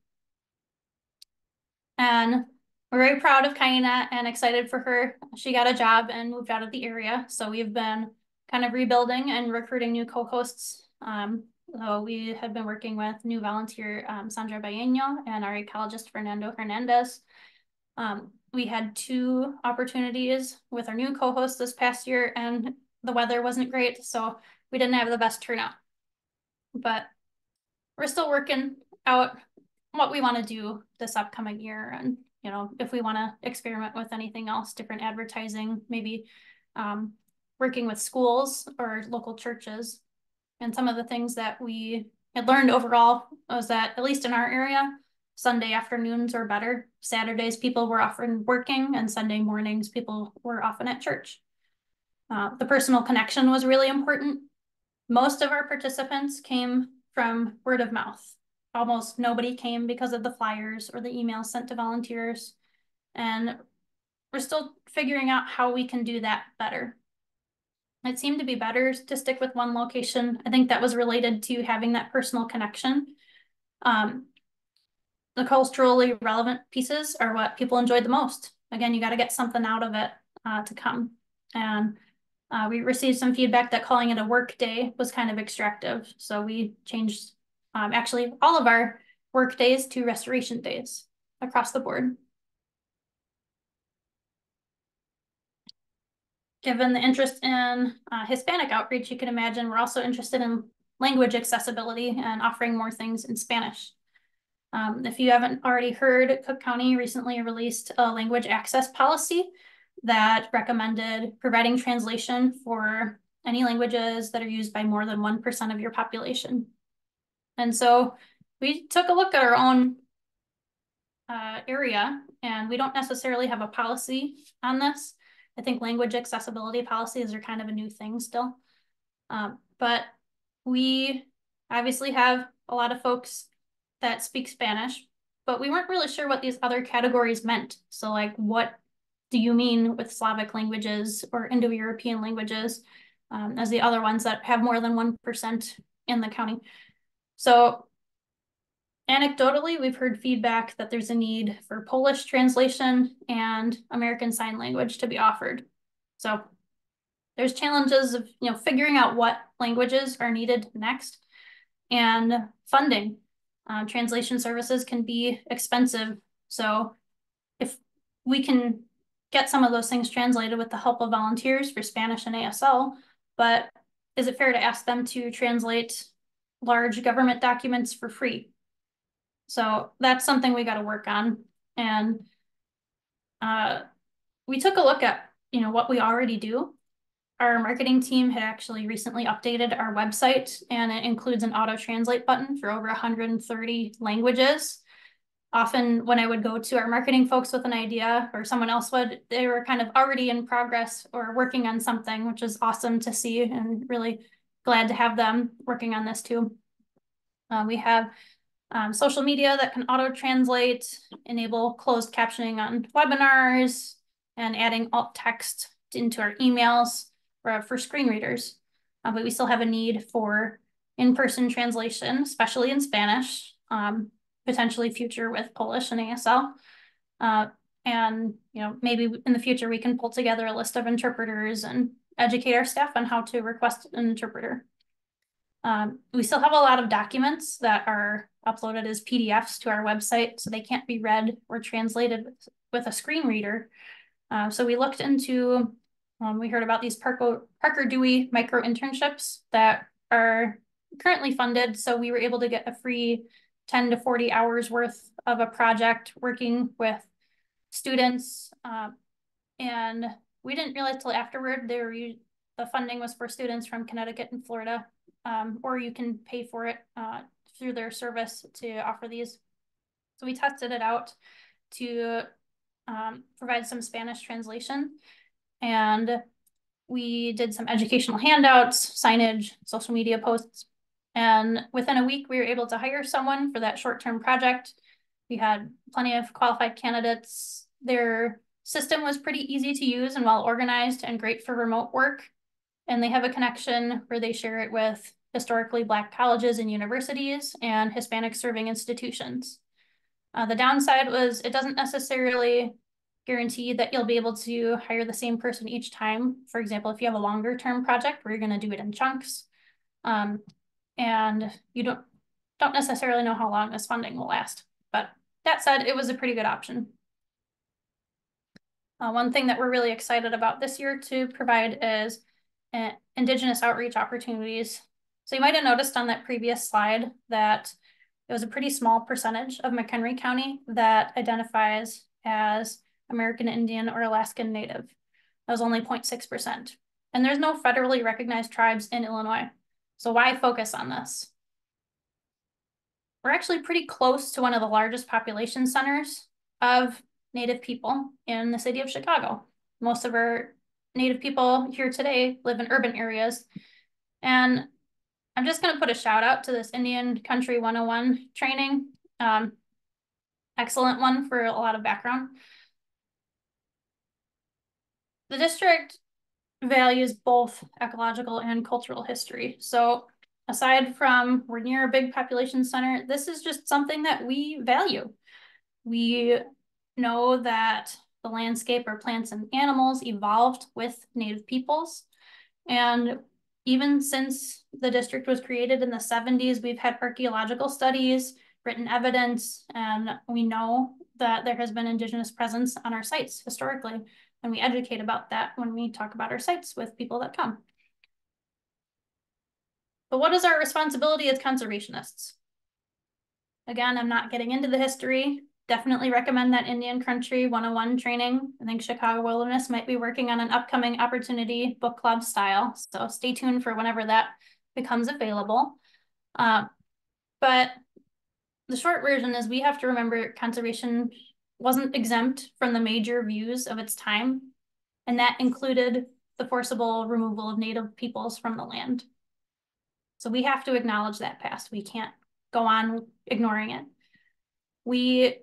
And we're very proud of Kaina and excited for her. She got a job and moved out of the area. So we've been kind of rebuilding and recruiting new co-hosts. Um, so we have been working with new volunteer um, Sandra Bayeño and our ecologist Fernando Hernandez. Um, we had two opportunities with our new co-host this past year and the weather wasn't great. So we didn't have the best turnout, but we're still working out what we want to do this upcoming year and you know, if we want to experiment with anything else, different advertising, maybe um, working with schools or local churches. And some of the things that we had learned overall was that, at least in our area, Sunday afternoons are better. Saturdays, people were often working, and Sunday mornings, people were often at church. Uh, the personal connection was really important. Most of our participants came from word of mouth almost nobody came because of the flyers or the emails sent to volunteers. And we're still figuring out how we can do that better. It seemed to be better to stick with one location. I think that was related to having that personal connection. Um, the culturally relevant pieces are what people enjoyed the most. Again, you got to get something out of it uh, to come. And uh, we received some feedback that calling it a work day was kind of extractive. So we changed um, actually all of our work days to restoration days across the board. Given the interest in uh, Hispanic outreach, you can imagine we're also interested in language accessibility and offering more things in Spanish. Um, if you haven't already heard, Cook County recently released a language access policy that recommended providing translation for any languages that are used by more than 1% of your population. And so we took a look at our own uh, area and we don't necessarily have a policy on this. I think language accessibility policies are kind of a new thing still. Um, but we obviously have a lot of folks that speak Spanish, but we weren't really sure what these other categories meant. So like, what do you mean with Slavic languages or Indo-European languages um, as the other ones that have more than 1% in the county? So anecdotally, we've heard feedback that there's a need for Polish translation and American Sign Language to be offered. So there's challenges of you know figuring out what languages are needed next and funding. Um, translation services can be expensive. So if we can get some of those things translated with the help of volunteers for Spanish and ASL, but is it fair to ask them to translate large government documents for free. So that's something we got to work on. And uh, we took a look at, you know, what we already do our marketing team had actually recently updated our website and it includes an auto translate button for over 130 languages. Often when I would go to our marketing folks with an idea or someone else would, they were kind of already in progress or working on something, which is awesome to see and really glad to have them working on this too. Uh, we have um, social media that can auto translate, enable closed captioning on webinars, and adding alt text into our emails for, for screen readers. Uh, but we still have a need for in-person translation, especially in Spanish, um, potentially future with Polish and ASL. Uh, and you know maybe in the future we can pull together a list of interpreters and educate our staff on how to request an interpreter. Um, we still have a lot of documents that are uploaded as PDFs to our website, so they can't be read or translated with, a screen reader. Uh, so we looked into, um, we heard about these Parker, Parker Dewey micro internships that are currently funded. So we were able to get a free 10 to 40 hours worth of a project working with students. Uh, and we didn't realize till afterward, they were, the funding was for students from Connecticut and Florida um, or you can pay for it uh, through their service to offer these. So we tested it out to um, provide some Spanish translation and we did some educational handouts, signage, social media posts. And within a week, we were able to hire someone for that short-term project. We had plenty of qualified candidates. Their system was pretty easy to use and well organized and great for remote work and they have a connection where they share it with historically Black colleges and universities and Hispanic serving institutions. Uh, the downside was it doesn't necessarily guarantee that you'll be able to hire the same person each time. For example, if you have a longer term project where you're going to do it in chunks, um, and you don't don't necessarily know how long this funding will last. But that said, it was a pretty good option. Uh, one thing that we're really excited about this year to provide is Indigenous outreach opportunities. So you might have noticed on that previous slide that it was a pretty small percentage of McHenry County that identifies as American Indian or Alaskan Native. That was only 0.6%. And there's no federally recognized tribes in Illinois. So why focus on this? We're actually pretty close to one of the largest population centers of Native people in the city of Chicago. Most of our Native people here today live in urban areas. And I'm just going to put a shout out to this Indian Country 101 training. Um, excellent one for a lot of background. The district values both ecological and cultural history. So aside from we're near a big population center, this is just something that we value. We know that the landscape or plants and animals evolved with native peoples. And even since the district was created in the 70s, we've had archaeological studies, written evidence, and we know that there has been indigenous presence on our sites historically. And we educate about that when we talk about our sites with people that come. But what is our responsibility as conservationists? Again, I'm not getting into the history definitely recommend that Indian Country 101 training. I think Chicago Wilderness might be working on an upcoming opportunity book club style. So stay tuned for whenever that becomes available. Uh, but the short version is we have to remember conservation wasn't exempt from the major views of its time. And that included the forcible removal of native peoples from the land. So we have to acknowledge that past. We can't go on ignoring it. We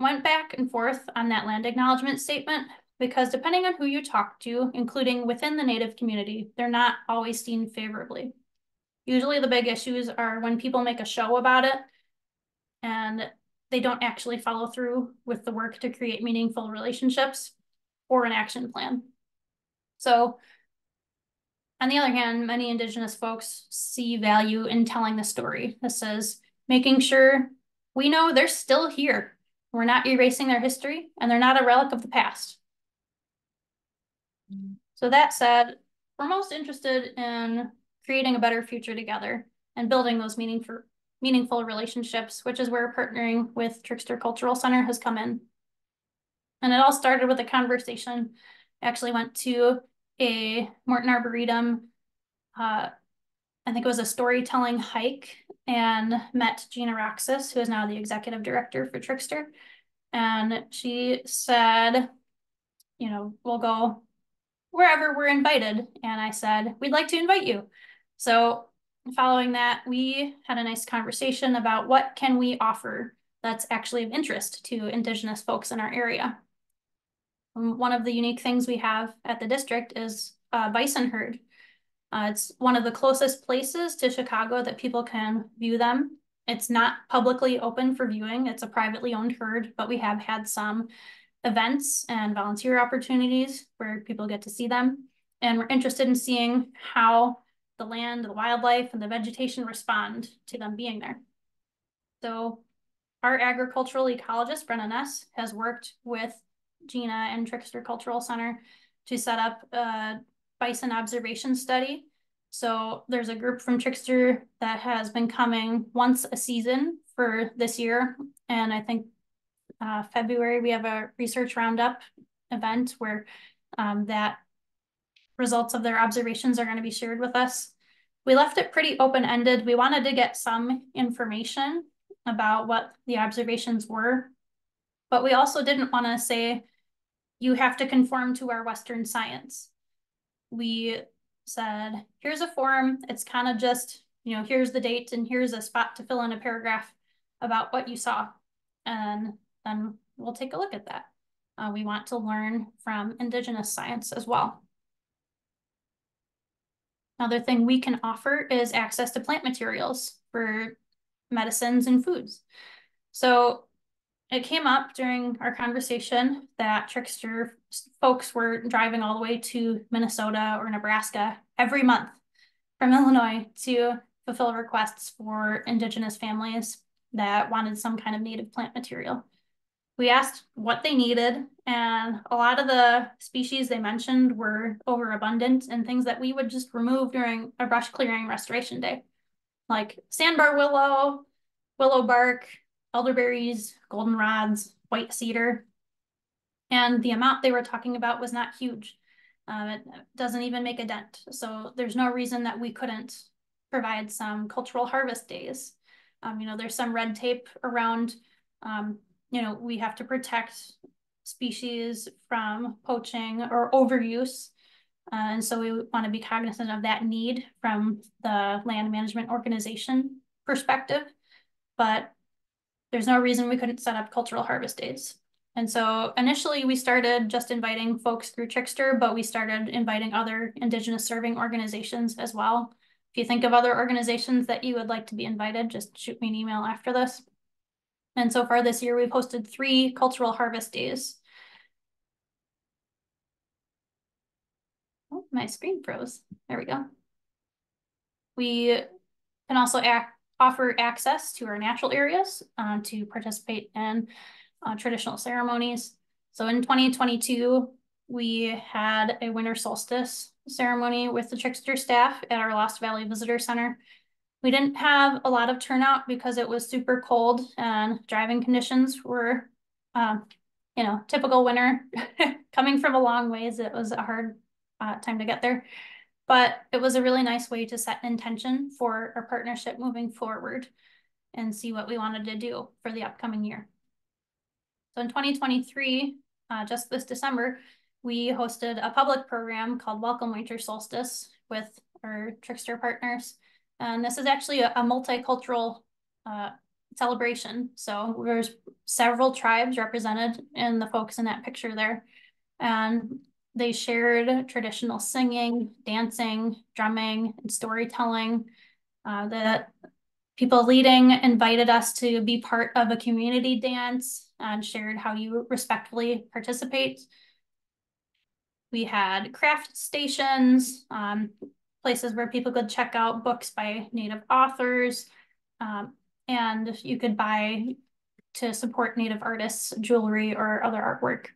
went back and forth on that land acknowledgement statement because depending on who you talk to, including within the Native community, they're not always seen favorably. Usually the big issues are when people make a show about it and they don't actually follow through with the work to create meaningful relationships or an action plan. So on the other hand, many Indigenous folks see value in telling the story. This is making sure we know they're still here we're not erasing their history and they're not a relic of the past. So that said, we're most interested in creating a better future together and building those meaningful, meaningful relationships, which is where partnering with Trickster Cultural Center has come in. And it all started with a conversation. I actually went to a Morton Arboretum, uh, I think it was a storytelling hike and met Gina Roxas, who is now the executive director for Trickster. And she said, you know, we'll go wherever we're invited. And I said, we'd like to invite you. So following that, we had a nice conversation about what can we offer that's actually of interest to Indigenous folks in our area. Um, one of the unique things we have at the district is a bison herd. Uh, it's one of the closest places to Chicago that people can view them. It's not publicly open for viewing. It's a privately owned herd, but we have had some events and volunteer opportunities where people get to see them. And we're interested in seeing how the land, the wildlife, and the vegetation respond to them being there. So our agricultural ecologist, Brenna Ness, has worked with Gina and Trickster Cultural Center to set up a bison observation study. So there's a group from Trickster that has been coming once a season for this year. And I think uh, February, we have a research roundup event where um, that results of their observations are going to be shared with us. We left it pretty open-ended. We wanted to get some information about what the observations were, but we also didn't want to say, you have to conform to our Western science. We said, here's a form. It's kind of just, you know, here's the date and here's a spot to fill in a paragraph about what you saw. And then we'll take a look at that. Uh, we want to learn from Indigenous science as well. Another thing we can offer is access to plant materials for medicines and foods. So it came up during our conversation that Trickster folks were driving all the way to Minnesota or Nebraska every month from Illinois to fulfill requests for Indigenous families that wanted some kind of native plant material. We asked what they needed, and a lot of the species they mentioned were overabundant and things that we would just remove during a brush clearing restoration day, like sandbar willow, willow bark, elderberries, goldenrods, white cedar. And the amount they were talking about was not huge. Um, it doesn't even make a dent. So there's no reason that we couldn't provide some cultural harvest days. Um, you know, there's some red tape around, um, you know, we have to protect species from poaching or overuse. Uh, and so we want to be cognizant of that need from the land management organization perspective. But there's no reason we couldn't set up cultural harvest days. And so initially we started just inviting folks through Trickster, but we started inviting other Indigenous serving organizations as well. If you think of other organizations that you would like to be invited, just shoot me an email after this. And so far this year, we've hosted three cultural harvest days. Oh, my screen froze. There we go. We can also act offer access to our natural areas uh, to participate in uh, traditional ceremonies. So in 2022, we had a winter solstice ceremony with the Trickster staff at our Lost Valley Visitor Center. We didn't have a lot of turnout because it was super cold and driving conditions were, um, you know, typical winter. [laughs] Coming from a long ways, it was a hard uh, time to get there but it was a really nice way to set intention for our partnership moving forward and see what we wanted to do for the upcoming year. So in 2023, uh, just this December, we hosted a public program called Welcome Winter Solstice with our Trickster partners. And this is actually a, a multicultural uh, celebration. So there's several tribes represented in the folks in that picture there. And they shared traditional singing, dancing, drumming, and storytelling. Uh, the people leading invited us to be part of a community dance and shared how you respectfully participate. We had craft stations, um, places where people could check out books by Native authors, um, and you could buy to support Native artists, jewelry, or other artwork.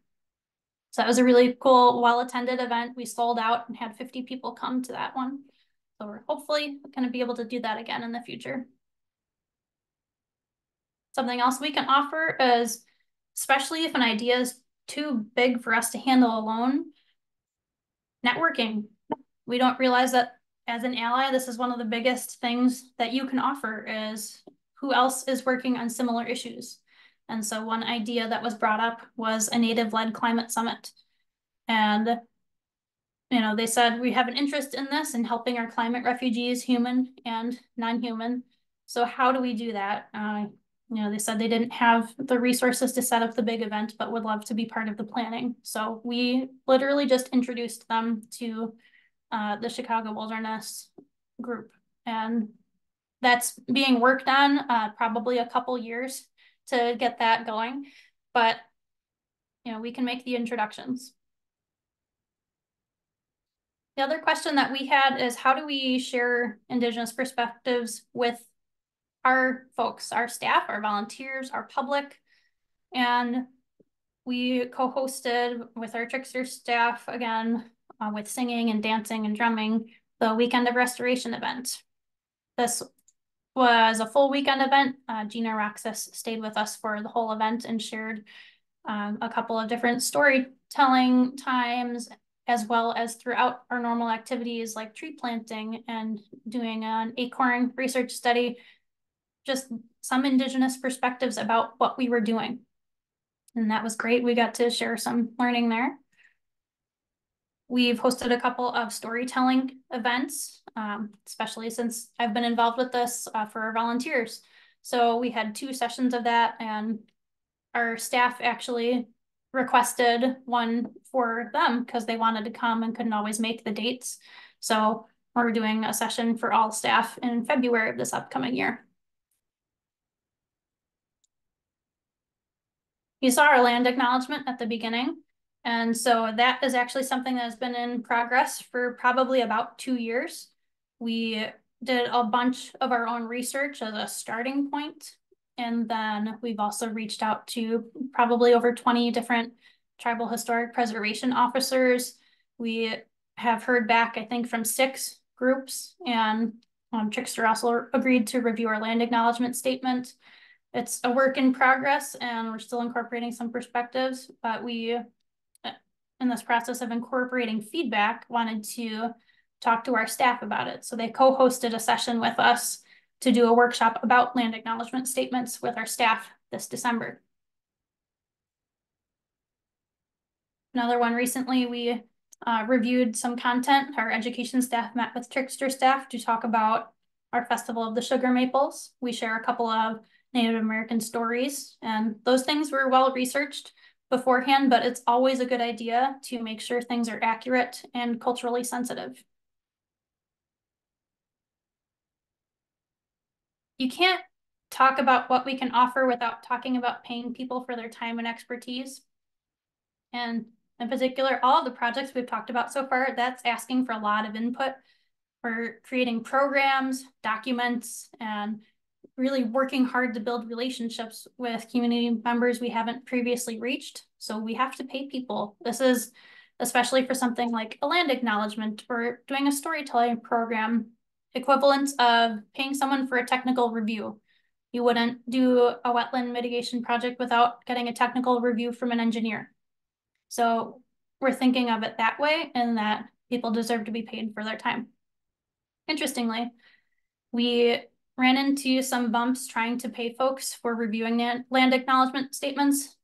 So that was a really cool, well-attended event. We sold out and had 50 people come to that one. So we're hopefully going to be able to do that again in the future. Something else we can offer is, especially if an idea is too big for us to handle alone, networking. We don't realize that as an ally, this is one of the biggest things that you can offer is who else is working on similar issues. And so one idea that was brought up was a native-led climate summit. And you know, they said we have an interest in this and helping our climate refugees, human and non-human. So how do we do that? Uh, you know, they said they didn't have the resources to set up the big event, but would love to be part of the planning. So we literally just introduced them to uh, the Chicago Wilderness group. And that's being worked on uh, probably a couple years to get that going. But, you know, we can make the introductions. The other question that we had is how do we share Indigenous perspectives with our folks, our staff, our volunteers, our public? And we co-hosted with our Trickster staff again uh, with singing and dancing and drumming the Weekend of Restoration event. This was a full weekend event. Uh, Gina Roxas stayed with us for the whole event and shared um, a couple of different storytelling times as well as throughout our normal activities like tree planting and doing an acorn research study, just some Indigenous perspectives about what we were doing. And that was great. We got to share some learning there. We've hosted a couple of storytelling events, um, especially since I've been involved with this uh, for our volunteers. So we had two sessions of that and our staff actually requested one for them because they wanted to come and couldn't always make the dates. So we're doing a session for all staff in February of this upcoming year. You saw our land acknowledgement at the beginning. And so that is actually something that has been in progress for probably about two years. We did a bunch of our own research as a starting point and then we've also reached out to probably over 20 different tribal historic preservation officers. We have heard back, I think, from six groups, and um, Trickster also agreed to review our land acknowledgement statement. It's a work in progress, and we're still incorporating some perspectives, but we, uh, in this process of incorporating feedback, wanted to talk to our staff about it. So they co-hosted a session with us to do a workshop about land acknowledgement statements with our staff this December. Another one recently, we uh, reviewed some content. Our education staff met with Trickster staff to talk about our Festival of the Sugar Maples. We share a couple of Native American stories and those things were well researched beforehand, but it's always a good idea to make sure things are accurate and culturally sensitive. You can't talk about what we can offer without talking about paying people for their time and expertise. And in particular, all the projects we've talked about so far, that's asking for a lot of input for creating programs, documents, and really working hard to build relationships with community members we haven't previously reached. So we have to pay people. This is especially for something like a land acknowledgement or doing a storytelling program equivalent of paying someone for a technical review. You wouldn't do a wetland mitigation project without getting a technical review from an engineer. So we're thinking of it that way and that people deserve to be paid for their time. Interestingly, we ran into some bumps trying to pay folks for reviewing land acknowledgement statements.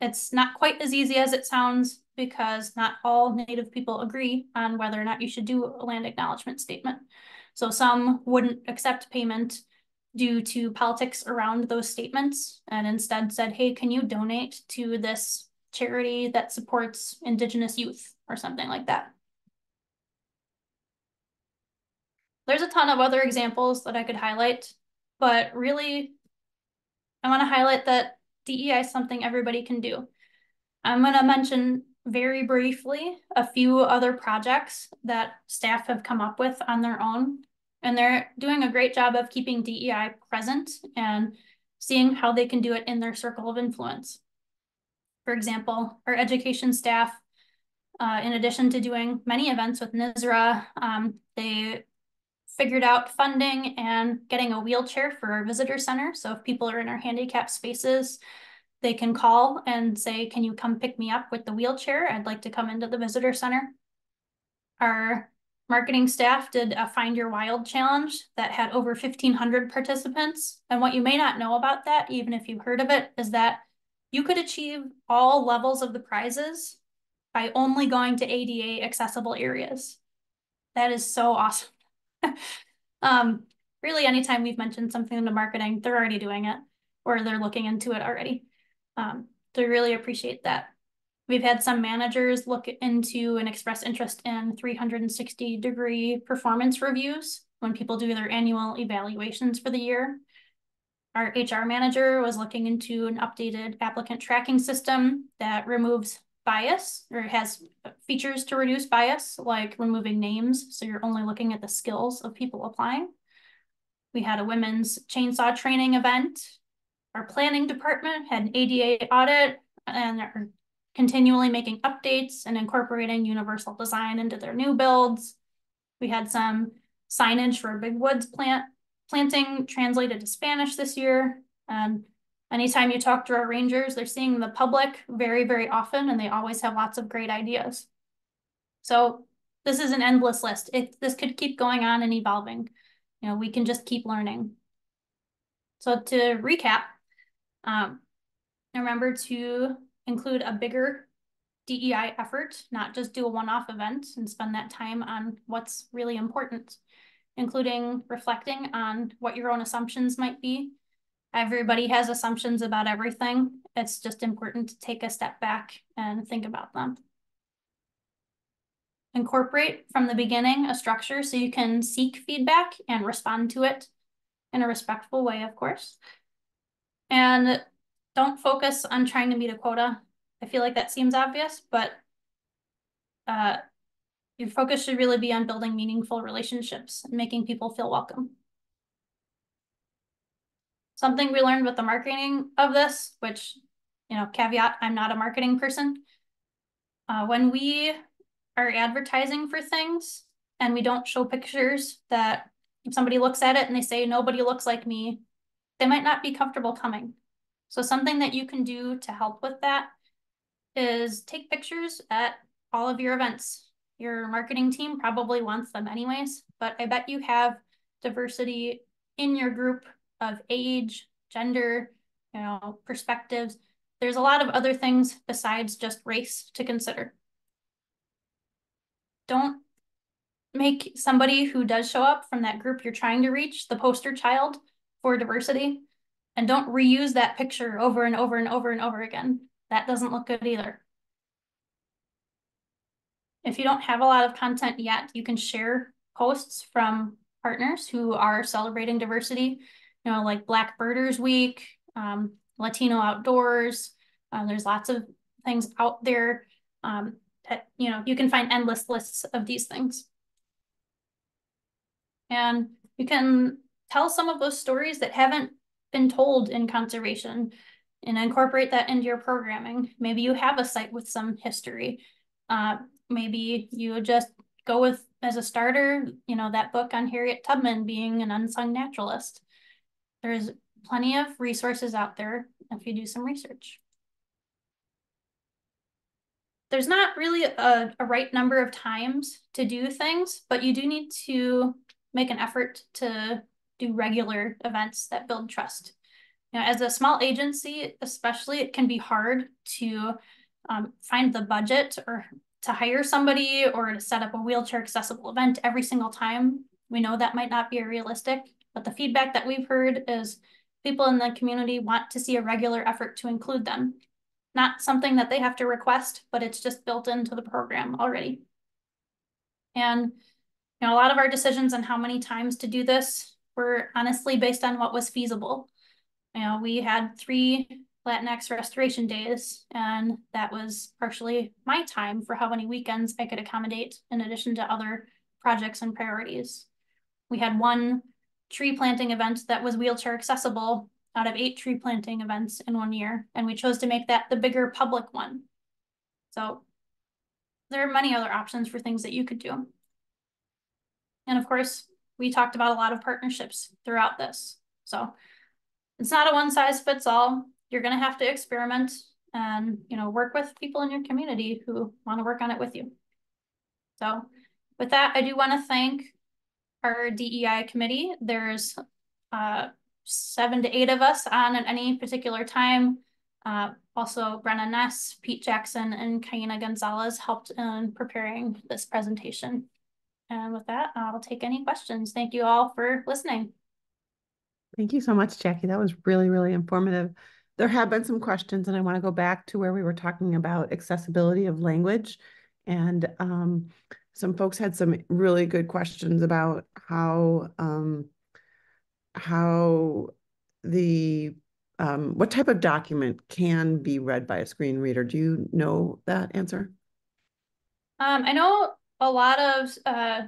It's not quite as easy as it sounds because not all Native people agree on whether or not you should do a land acknowledgement statement. So some wouldn't accept payment due to politics around those statements and instead said, hey, can you donate to this charity that supports Indigenous youth or something like that? There's a ton of other examples that I could highlight, but really, I want to highlight that DEI is something everybody can do. I'm going to mention very briefly a few other projects that staff have come up with on their own. And they're doing a great job of keeping DEI present and seeing how they can do it in their circle of influence. For example, our education staff, uh, in addition to doing many events with NSSRA, um, they figured out funding and getting a wheelchair for our visitor center. So if people are in our handicap spaces, they can call and say, can you come pick me up with the wheelchair? I'd like to come into the visitor center. our marketing staff did a Find Your Wild challenge that had over 1,500 participants. And what you may not know about that, even if you've heard of it, is that you could achieve all levels of the prizes by only going to ADA accessible areas. That is so awesome. [laughs] um, really, anytime we've mentioned something into marketing, they're already doing it or they're looking into it already. Um, so really appreciate that. We've had some managers look into and express interest in 360 degree performance reviews when people do their annual evaluations for the year. Our HR manager was looking into an updated applicant tracking system that removes bias or has features to reduce bias, like removing names. So you're only looking at the skills of people applying. We had a women's chainsaw training event. Our planning department had an ADA audit and are continually making updates and incorporating universal design into their new builds. We had some signage for Big Woods plant planting translated to Spanish this year. And anytime you talk to our rangers, they're seeing the public very, very often, and they always have lots of great ideas. So this is an endless list. It, this could keep going on and evolving. You know, we can just keep learning. So to recap, um, remember to include a bigger DEI effort, not just do a one-off event and spend that time on what's really important, including reflecting on what your own assumptions might be. Everybody has assumptions about everything. It's just important to take a step back and think about them. Incorporate from the beginning a structure so you can seek feedback and respond to it in a respectful way, of course. And don't focus on trying to meet a quota. I feel like that seems obvious, but uh, your focus should really be on building meaningful relationships and making people feel welcome. Something we learned with the marketing of this, which, you know, caveat, I'm not a marketing person. Uh, when we are advertising for things and we don't show pictures that if somebody looks at it and they say, nobody looks like me, they might not be comfortable coming. So something that you can do to help with that is take pictures at all of your events. Your marketing team probably wants them anyways, but I bet you have diversity in your group of age, gender, you know, perspectives. There's a lot of other things besides just race to consider. Don't make somebody who does show up from that group you're trying to reach the poster child for diversity and don't reuse that picture over and over and over and over again. That doesn't look good either. If you don't have a lot of content yet, you can share posts from partners who are celebrating diversity, you know, like Black Birders Week, um, Latino Outdoors. Um, there's lots of things out there um, that, you know, you can find endless lists of these things. And you can tell some of those stories that haven't been told in conservation and incorporate that into your programming. Maybe you have a site with some history. Uh, maybe you just go with, as a starter, you know, that book on Harriet Tubman being an unsung naturalist. There's plenty of resources out there if you do some research. There's not really a, a right number of times to do things, but you do need to make an effort to do regular events that build trust. Know, as a small agency, especially, it can be hard to um, find the budget or to hire somebody or to set up a wheelchair accessible event every single time. We know that might not be realistic, but the feedback that we've heard is people in the community want to see a regular effort to include them. Not something that they have to request, but it's just built into the program already. And you know, a lot of our decisions on how many times to do this were honestly based on what was feasible. You know, we had three Latinx restoration days, and that was partially my time for how many weekends I could accommodate in addition to other projects and priorities. We had one tree planting event that was wheelchair accessible out of eight tree planting events in one year, and we chose to make that the bigger public one. So there are many other options for things that you could do. And of course, we talked about a lot of partnerships throughout this. So it's not a one size fits all. You're going to have to experiment and, you know, work with people in your community who want to work on it with you. So with that, I do want to thank our DEI committee. There's uh, seven to eight of us on at any particular time. Uh, also, Brenna Ness, Pete Jackson, and Kaina Gonzalez helped in preparing this presentation. And with that, I'll take any questions. Thank you all for listening. Thank you so much, Jackie. That was really, really informative. There have been some questions, and I want to go back to where we were talking about accessibility of language. And um, some folks had some really good questions about how um, how the um, what type of document can be read by a screen reader. Do you know that answer? Um, I know a lot of uh,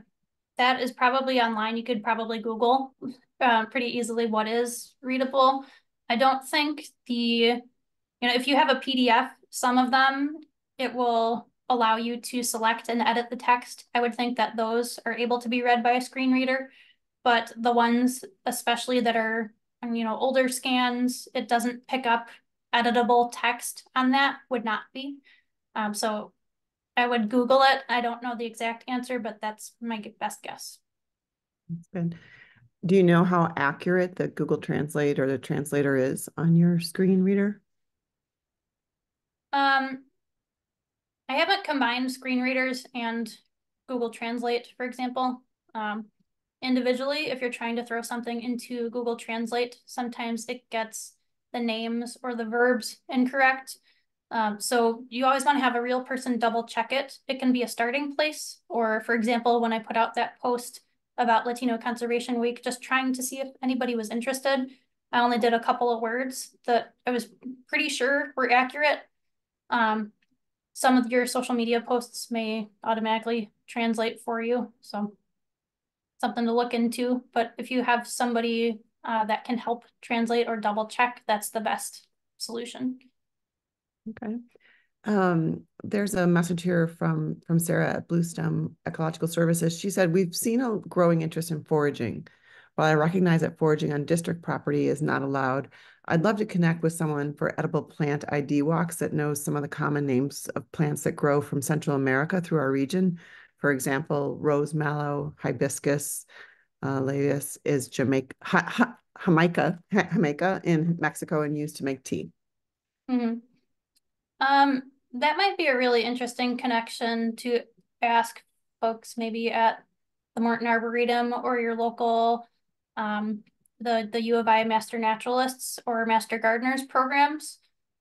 that is probably online. You could probably Google uh, pretty easily what is readable. I don't think the, you know, if you have a PDF, some of them, it will allow you to select and edit the text. I would think that those are able to be read by a screen reader, but the ones especially that are, you know, older scans, it doesn't pick up editable text on that would not be. Um, so I would Google it. I don't know the exact answer, but that's my best guess. That's good. Do you know how accurate the Google Translate or the translator is on your screen reader? Um, I haven't combined screen readers and Google Translate, for example. Um, individually, if you're trying to throw something into Google Translate, sometimes it gets the names or the verbs incorrect. Um, so you always want to have a real person double check it. It can be a starting place. Or for example, when I put out that post about Latino Conservation Week, just trying to see if anybody was interested, I only did a couple of words that I was pretty sure were accurate. Um, some of your social media posts may automatically translate for you. So something to look into. But if you have somebody uh, that can help translate or double check, that's the best solution. Okay. Um, there's a message here from from Sarah at Bluestem Ecological Services. She said, we've seen a growing interest in foraging. While I recognize that foraging on district property is not allowed, I'd love to connect with someone for edible plant ID walks that knows some of the common names of plants that grow from Central America through our region. For example, rose mallow, hibiscus, uh, is Jamaica, ha, ha, Jamaica, Jamaica in Mexico and used to make tea. Mm -hmm. Um, that might be a really interesting connection to ask folks maybe at the Morton Arboretum or your local, um, the, the U of I Master Naturalists or Master Gardeners programs.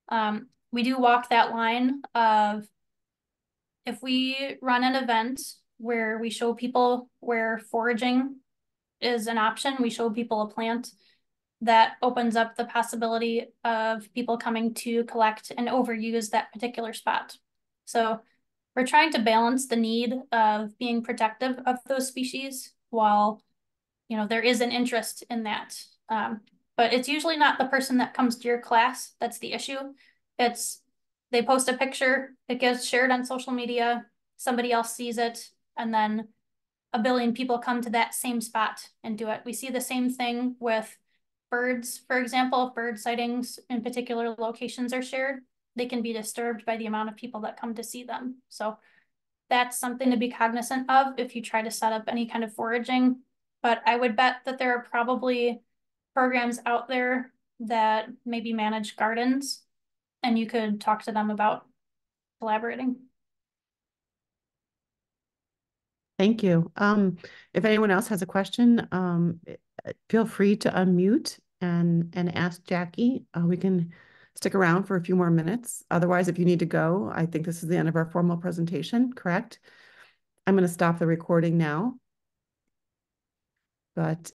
Um, we do walk that line of if we run an event where we show people where foraging is an option, we show people a plant that opens up the possibility of people coming to collect and overuse that particular spot. So we're trying to balance the need of being protective of those species while, you know, there is an interest in that. Um, but it's usually not the person that comes to your class that's the issue. It's they post a picture, it gets shared on social media, somebody else sees it, and then a billion people come to that same spot and do it. We see the same thing with birds, for example, if bird sightings in particular locations are shared, they can be disturbed by the amount of people that come to see them. So that's something to be cognizant of if you try to set up any kind of foraging. But I would bet that there are probably programs out there that maybe manage gardens and you could talk to them about collaborating. Thank you. Um, if anyone else has a question, um, feel free to unmute and and ask Jackie. Uh, we can stick around for a few more minutes. Otherwise, if you need to go, I think this is the end of our formal presentation, correct? I'm going to stop the recording now. But